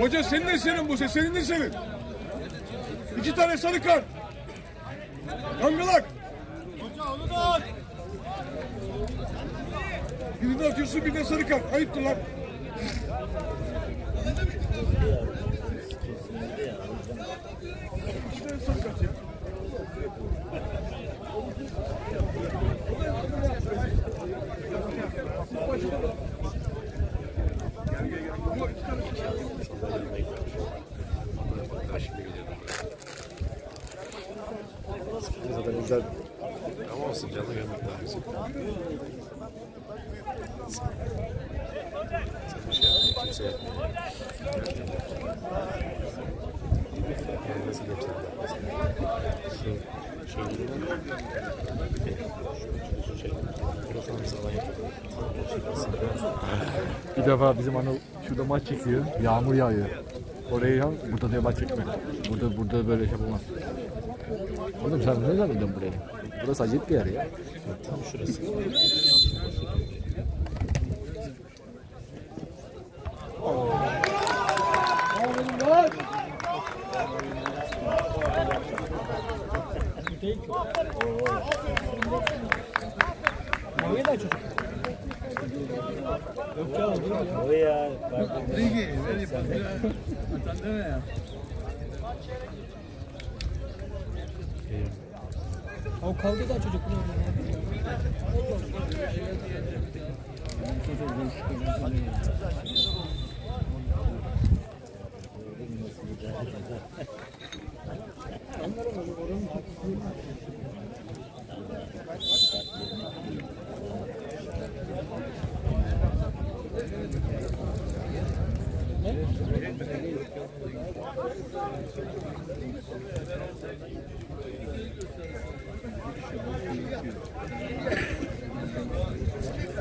Speaker 1: Hoca senin de senin bu ses, senin de senin. İki tane sarı kart. Kangalak. Hoca onu da at. Birini atıyorsun bir de sarı kart. Ayıptır lan.
Speaker 4: Bizler
Speaker 6: Ama olsun canlı görmek daha güzel. Sen bir şey yapmıyor, kimse yapmıyor. Yani nasıl gösterdi? Şu, şöyle şu şey, burası nasıl alan
Speaker 4: bir defa bizim Anıl şurada maç çekiyor. Yağmur yağıyor. Oraya ya burada diyor maç çekme. Burada burada böyle şey yapılmaz. Oğlum sen ne zannediyorsun burayı? Burası acayip bir yer ya.
Speaker 6: Tam şurası.
Speaker 3: O ya.
Speaker 5: O kavga da çocuk.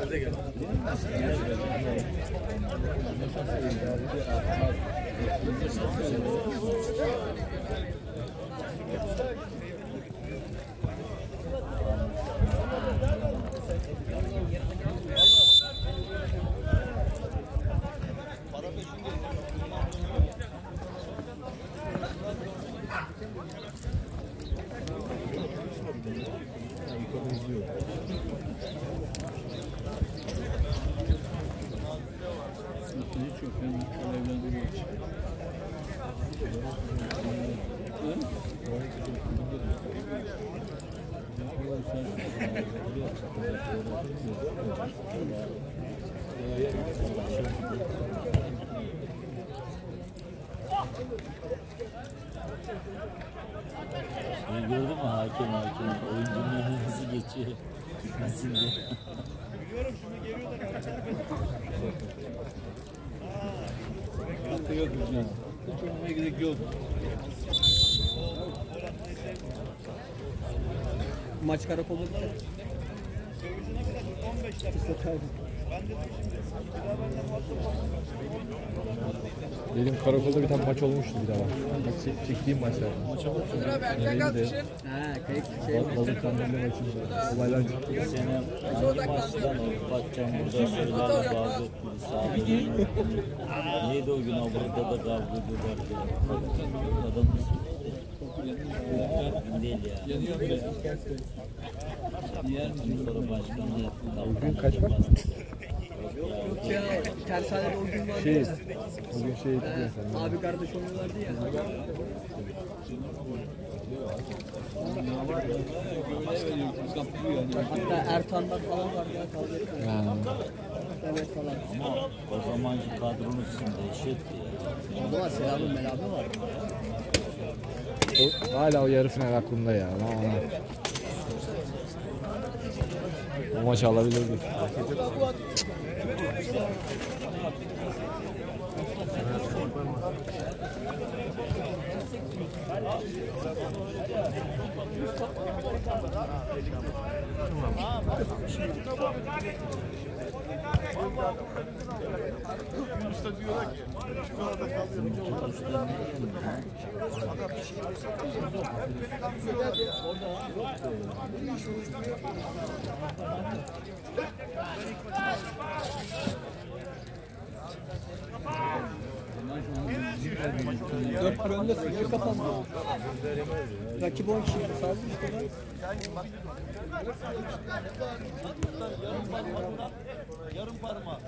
Speaker 3: Şey gördün mü hakem hakem oyuncunun nasıl geçiyor gitmesin diye.
Speaker 1: Hatta yok hocam. Hiç oynamaya gerek yok.
Speaker 5: Maç karakolunda.
Speaker 4: Benim karakolda bir tane maç olmuştu bir daha. Bak çek- çektiğim maçlar. Maç olmuştu.
Speaker 2: Ha, kayıp şey.
Speaker 4: Balık kandırma maçında. Olaylar
Speaker 3: sene hangi maçtan Batcan burada kavga etti. Sağ Neydi o gün o burada da kavga ediyorlardı. Adam değil ya.
Speaker 1: Yanıyorum be. Diğer
Speaker 3: Sonra başkanı yaptı.
Speaker 4: Bugün kaç var?
Speaker 2: Ya, tersanede o gün vardı
Speaker 4: Şey,
Speaker 2: ya.
Speaker 4: bugün şey gidiyor sen.
Speaker 2: Abi kardeş oynuyorlardı ya. Hatta Ertan'dan falan var ya kavga ettiler. Evet falan.
Speaker 3: Ama o zamanki kadronun içinde eşitti ya.
Speaker 2: Orada var Selam'ın Melabe var.
Speaker 4: O, hala o yarı final aklımda ya. O maçı alabilirdik.
Speaker 2: Dört bir önde sıfır kapandı. Rakip 10 kişi saldı işte.
Speaker 3: Olmadı.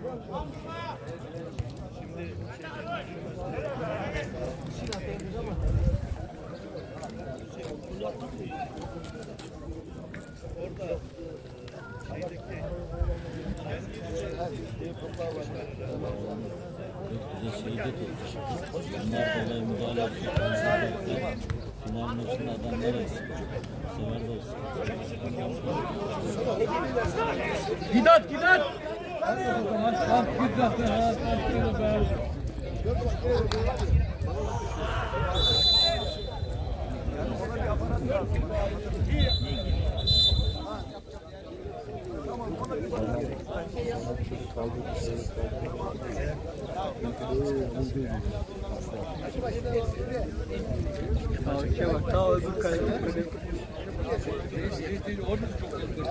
Speaker 3: Bir de şeyde tutmuş. Bunlar dolayı müdahale etmişler. Final maçında adamlar eksik. Bu sefer de olsun.
Speaker 5: Gidat gidat.
Speaker 1: o zaman tam bir dakika ha. Tam bir be.
Speaker 2: Kavga bak. Ta öbür kalede.
Speaker 1: Orada da çok yaklaşık.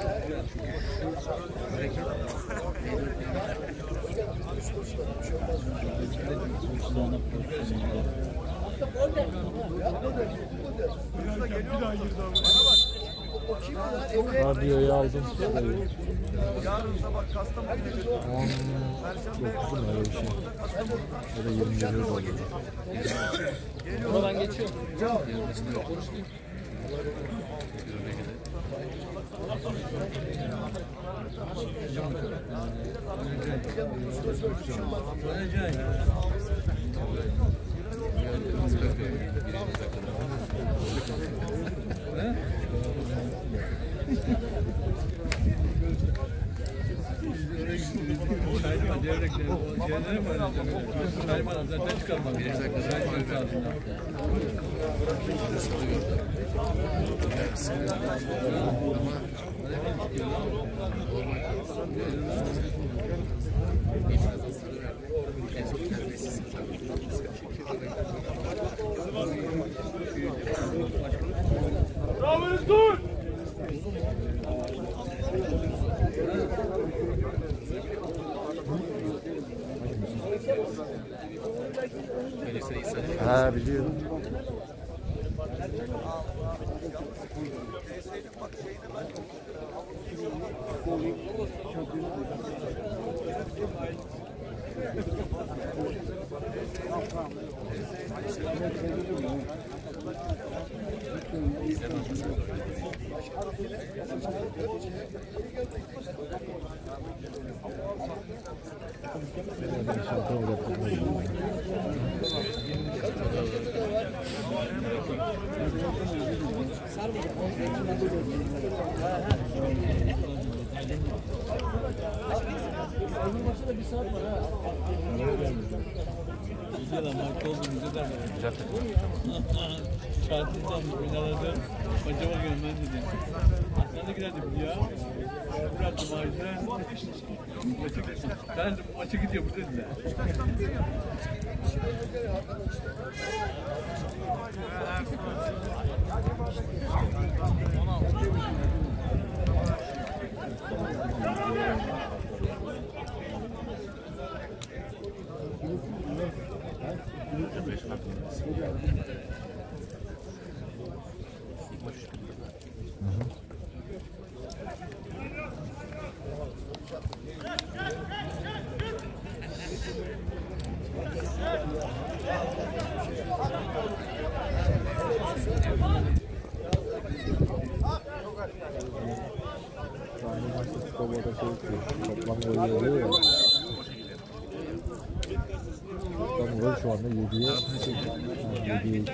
Speaker 3: Üç tane pozisyon var.
Speaker 4: Radyoyu aldım. Yarın sabah Kastamonu öyle bir şey. Ya da 21 oldu.
Speaker 5: Buradan geçiyorum.
Speaker 1: Sayma güzel. Güzel Şartlı çalmış binalarda. Maça bakıyorum ben dedim. Ben de giderdim ya. Bıraktım gittim. Ben maça gidiyor bu dediler.
Speaker 4: Bu maçta skorboarda şey yapıyor. Toplam golü oluyor ya. Toplam gol şu anda 7'ye 7'ye 2.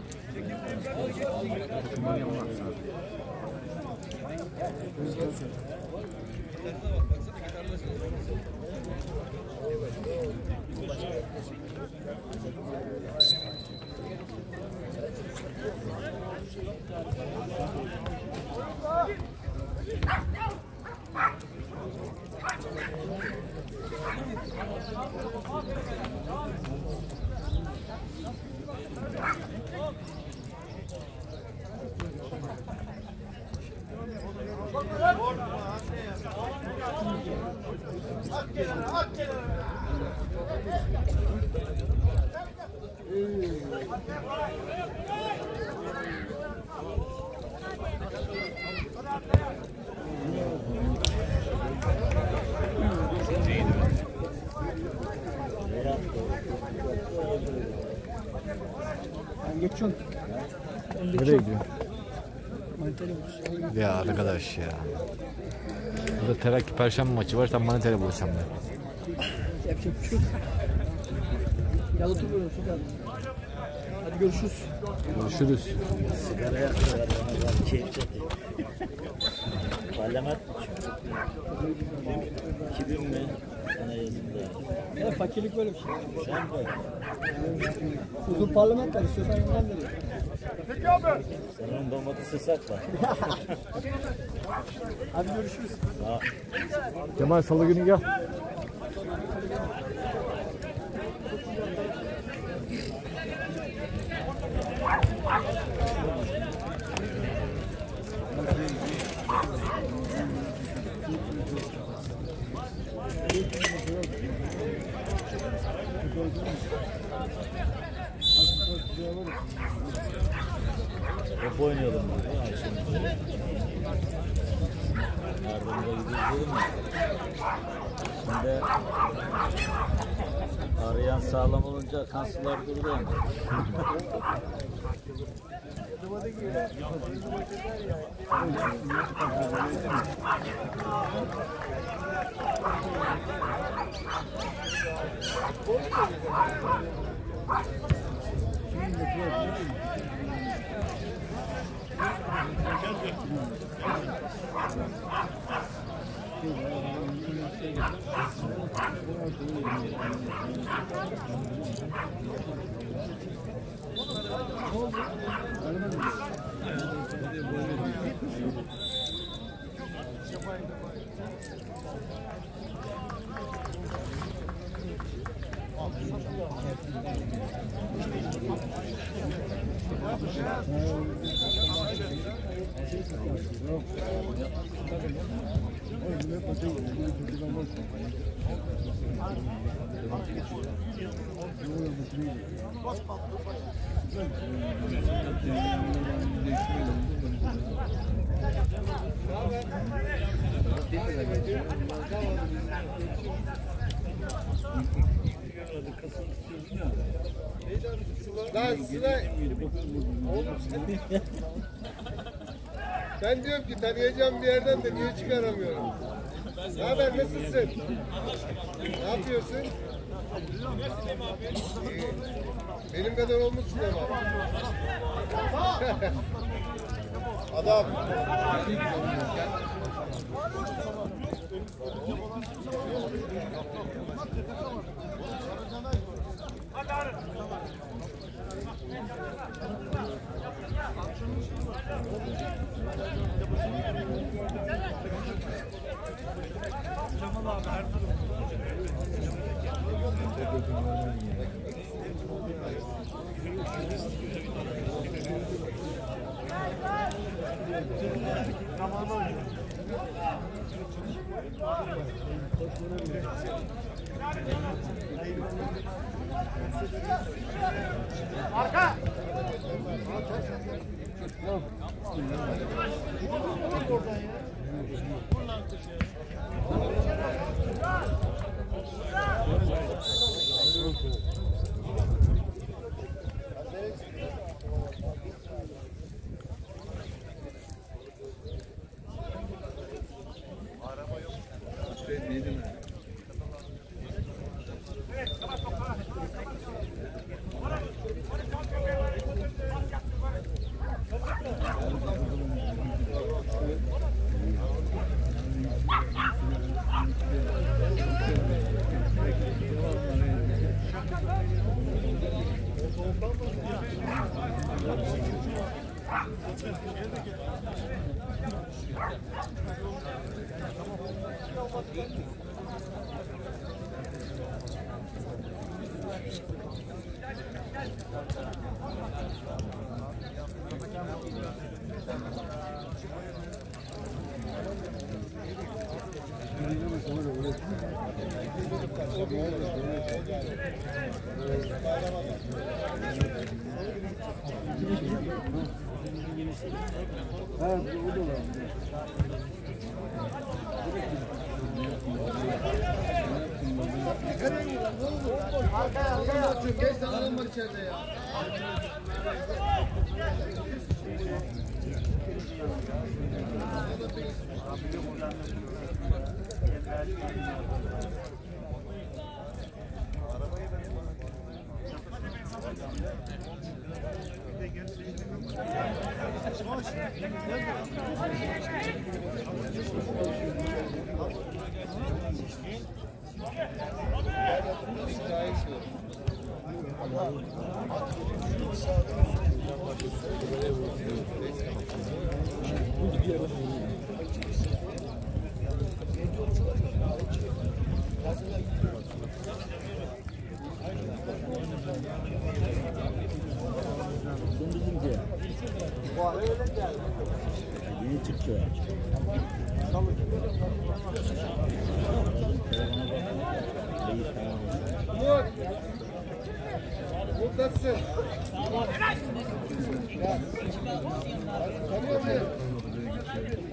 Speaker 4: Nereye gidiyor? Ya arkadaş ya. Burada Terak Perşembe maçı var. Sen bana tele bulacağım ben.
Speaker 5: Yapacak bir şey yok. Gel otur böyle otur gel. Hadi görüşürüz.
Speaker 4: Görüşürüz.
Speaker 3: Sigaraya kadar bana keyif çekti. Parlament mi çıktı? 2000 mi? Sana yazımda.
Speaker 5: Ya fakirlik böyle bir şey.
Speaker 3: Sen böyle.
Speaker 5: Huzur parlamenter istiyorsan yanından veriyor.
Speaker 3: Senin domatesi sakla.
Speaker 5: Hadi görüşürüz.
Speaker 4: Kemal salı günü gel.
Speaker 3: Top oynayalım. Yardımda gidiyoruz dedim ya. Şimdi arayan sağlam olunca kansular durdu yani. Thank you. Ne oldu?
Speaker 1: Lan sıra... Oğlum sen ben diyorum ki tanıyacağım bir yerden de niye çıkaramıyorum? Ne haber nasılsın? Ne yapıyorsun? Benim kadar olmuşsun ama. Adam. Geç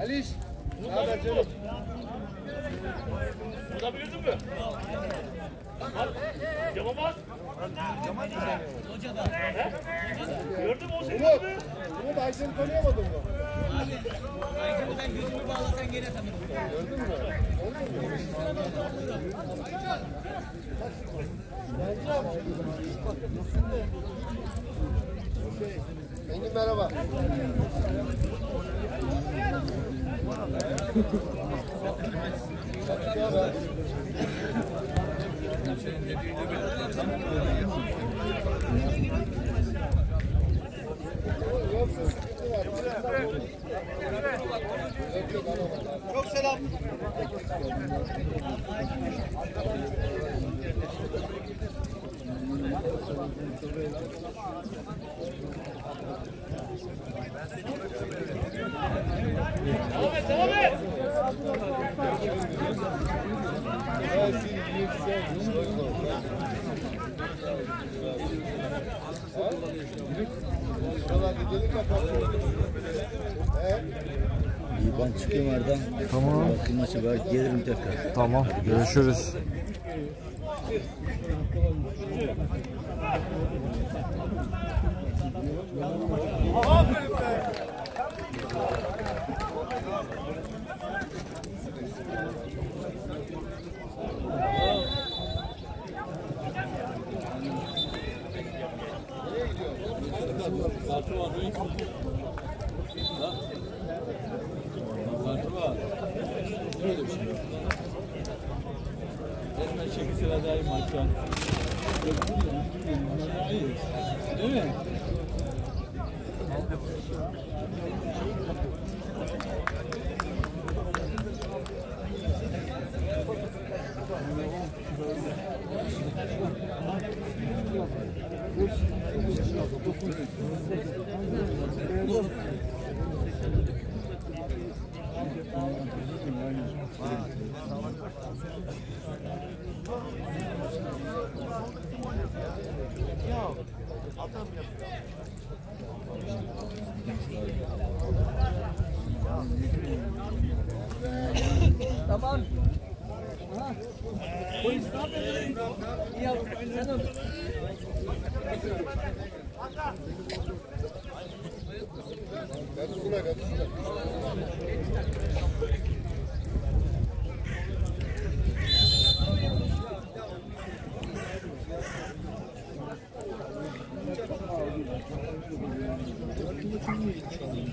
Speaker 1: Aliş. Ne haber canım? Umut. Umut Ayşe'ni tanıyamadın mı?
Speaker 7: Ben gözümü bağlasan gene tanırım.
Speaker 1: Gördün mü? Engin merhaba. Ne haber? Yoksa sıkıntı var. Çok selam. Valla gidelim bakalım. He?
Speaker 3: İyi ben çıkıyorum oradan. Maçı ben gelirim tekrar.
Speaker 4: Tamam. Görüşürüz.
Speaker 1: Kartı var. Ha? Kartı var. Böyle bir şey. Resmen çeki sıradayım maçta. Değil mi?
Speaker 2: Kadısına kadısına. Bırakma!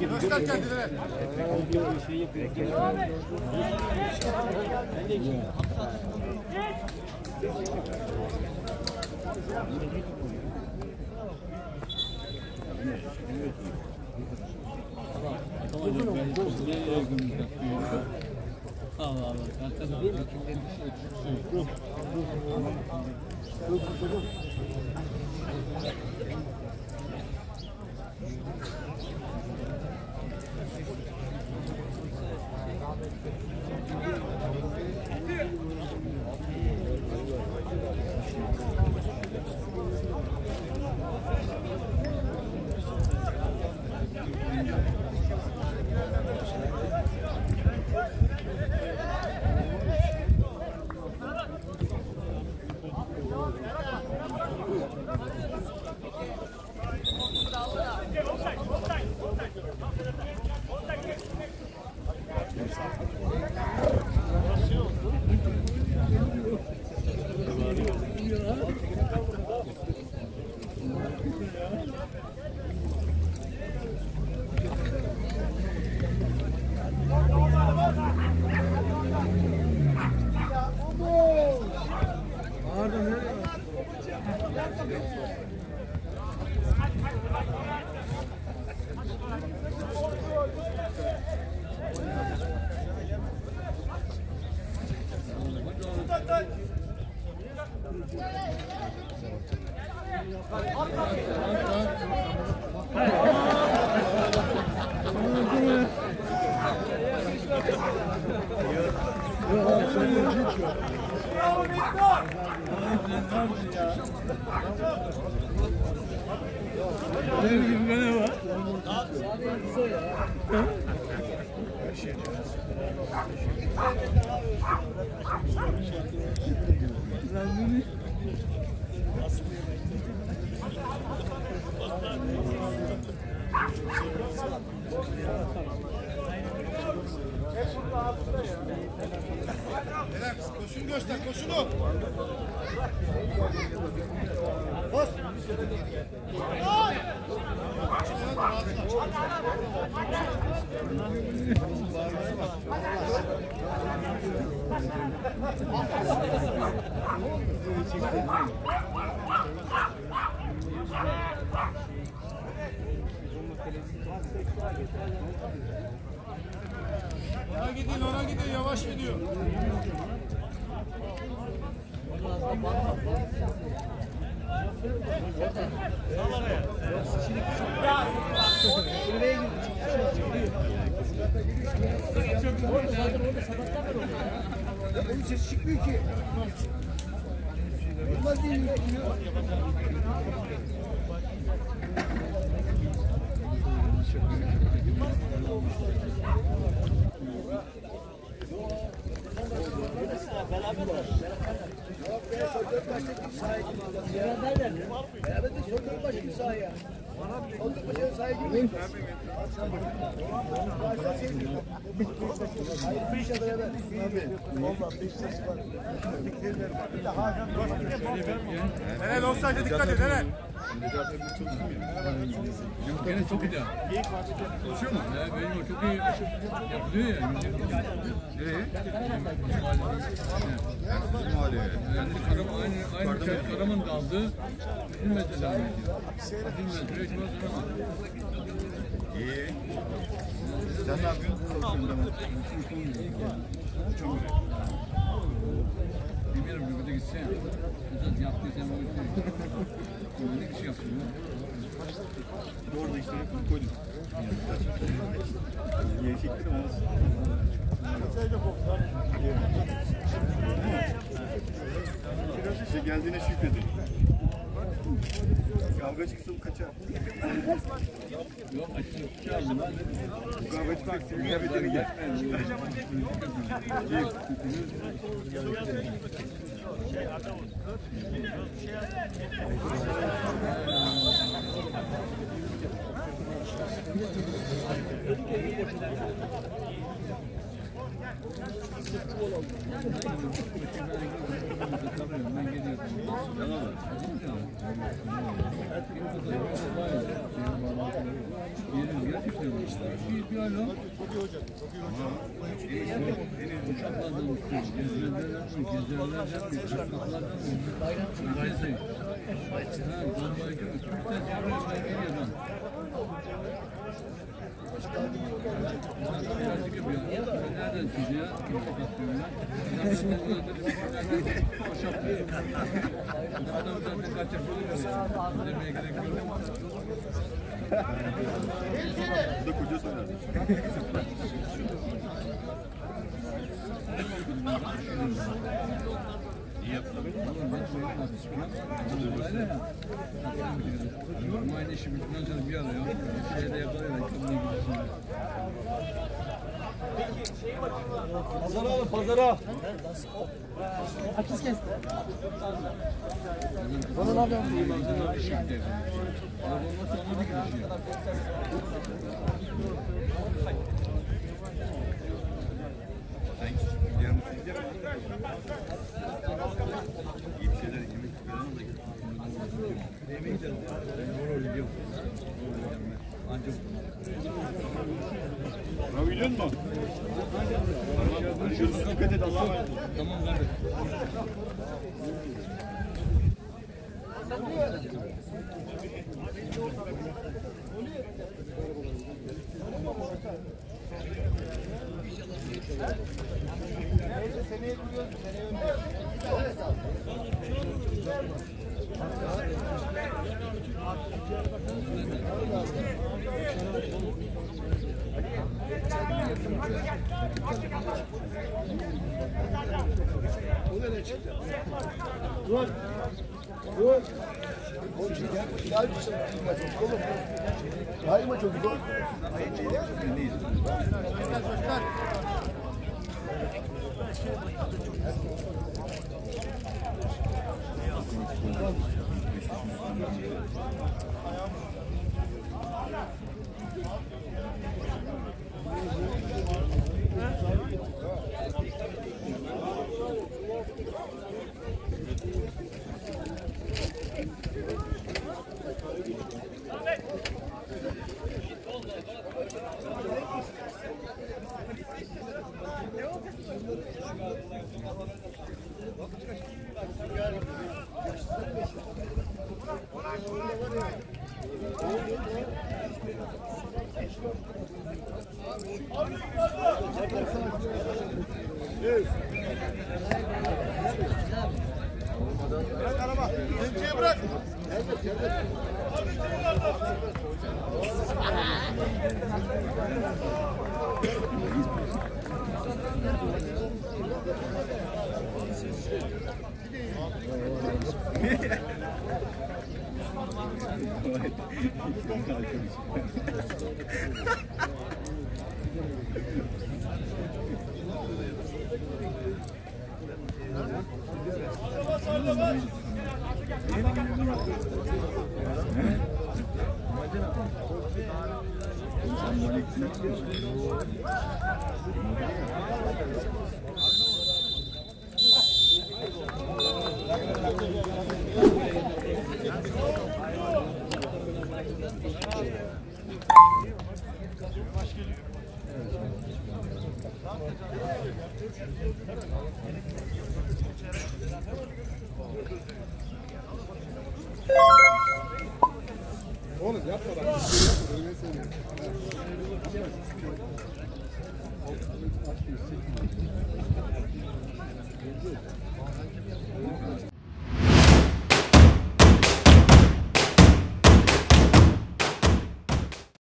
Speaker 2: Göster kendine.
Speaker 1: Allah
Speaker 8: 不用。Onun sesi çıkmıyor ki. Olmaz değil mi? Beraber de sonunda başka bir sahaya. Sonunda başka bir sahaya girmeyin. Hayır, bir işe beraber. Vallahi Beşiktaş var. Bir de Hakan
Speaker 9: Helal et helal.
Speaker 1: Yok gene çok iyi. Koşuyor mu? He, benim o çok iyi yapılıyor ya. Nereye? Yani Karaman, aynı, aynı şey Karaman. Bir metre devam ediyor. Bir metre hiç bozulmaz.
Speaker 8: İyi. Sen ne yapıyorsun?
Speaker 1: Bilmiyorum bir burada gitse. Zaten yaptıysan bu
Speaker 8: Orada işte koydum. Yiyecektir ama. İşte geldiğine şükredin. Kavga çıksın kaçar.
Speaker 1: Yok ben.
Speaker 8: Kavga çıksa kıyafetini gel.
Speaker 1: Bir Gezilerden mi? Uçaklardan mı? Gaysi. Ha, bombayı gibi. Bir tane çevre geliyor lan. Birazcık yapıyor. Nereden çiziyor? Kimse katıyor lan. Boş yapıyor. Adam zaten kaç yapıyor. Demeye gerek yok.
Speaker 8: Bu da koca söyler.
Speaker 1: Aynı işi bittikten sonra bir. Bir şeyde. Kimliği gidiyorsun.
Speaker 5: Pazara alın pazara. Akis kesti. Bana ne yapıyorsun?
Speaker 1: Bazen bir şey Görüşürüz. Dikkat et Allah'a emanet
Speaker 8: Tamam kardeşim. Neyse seneye kuruyoruz, seneye önce. Hadi gel. Hadi
Speaker 1: gel.
Speaker 8: Dur. Dur. Oğlum şey gel, gel bir şey yapayım. Oğlum.
Speaker 1: Kayma çok zor. Ayağımı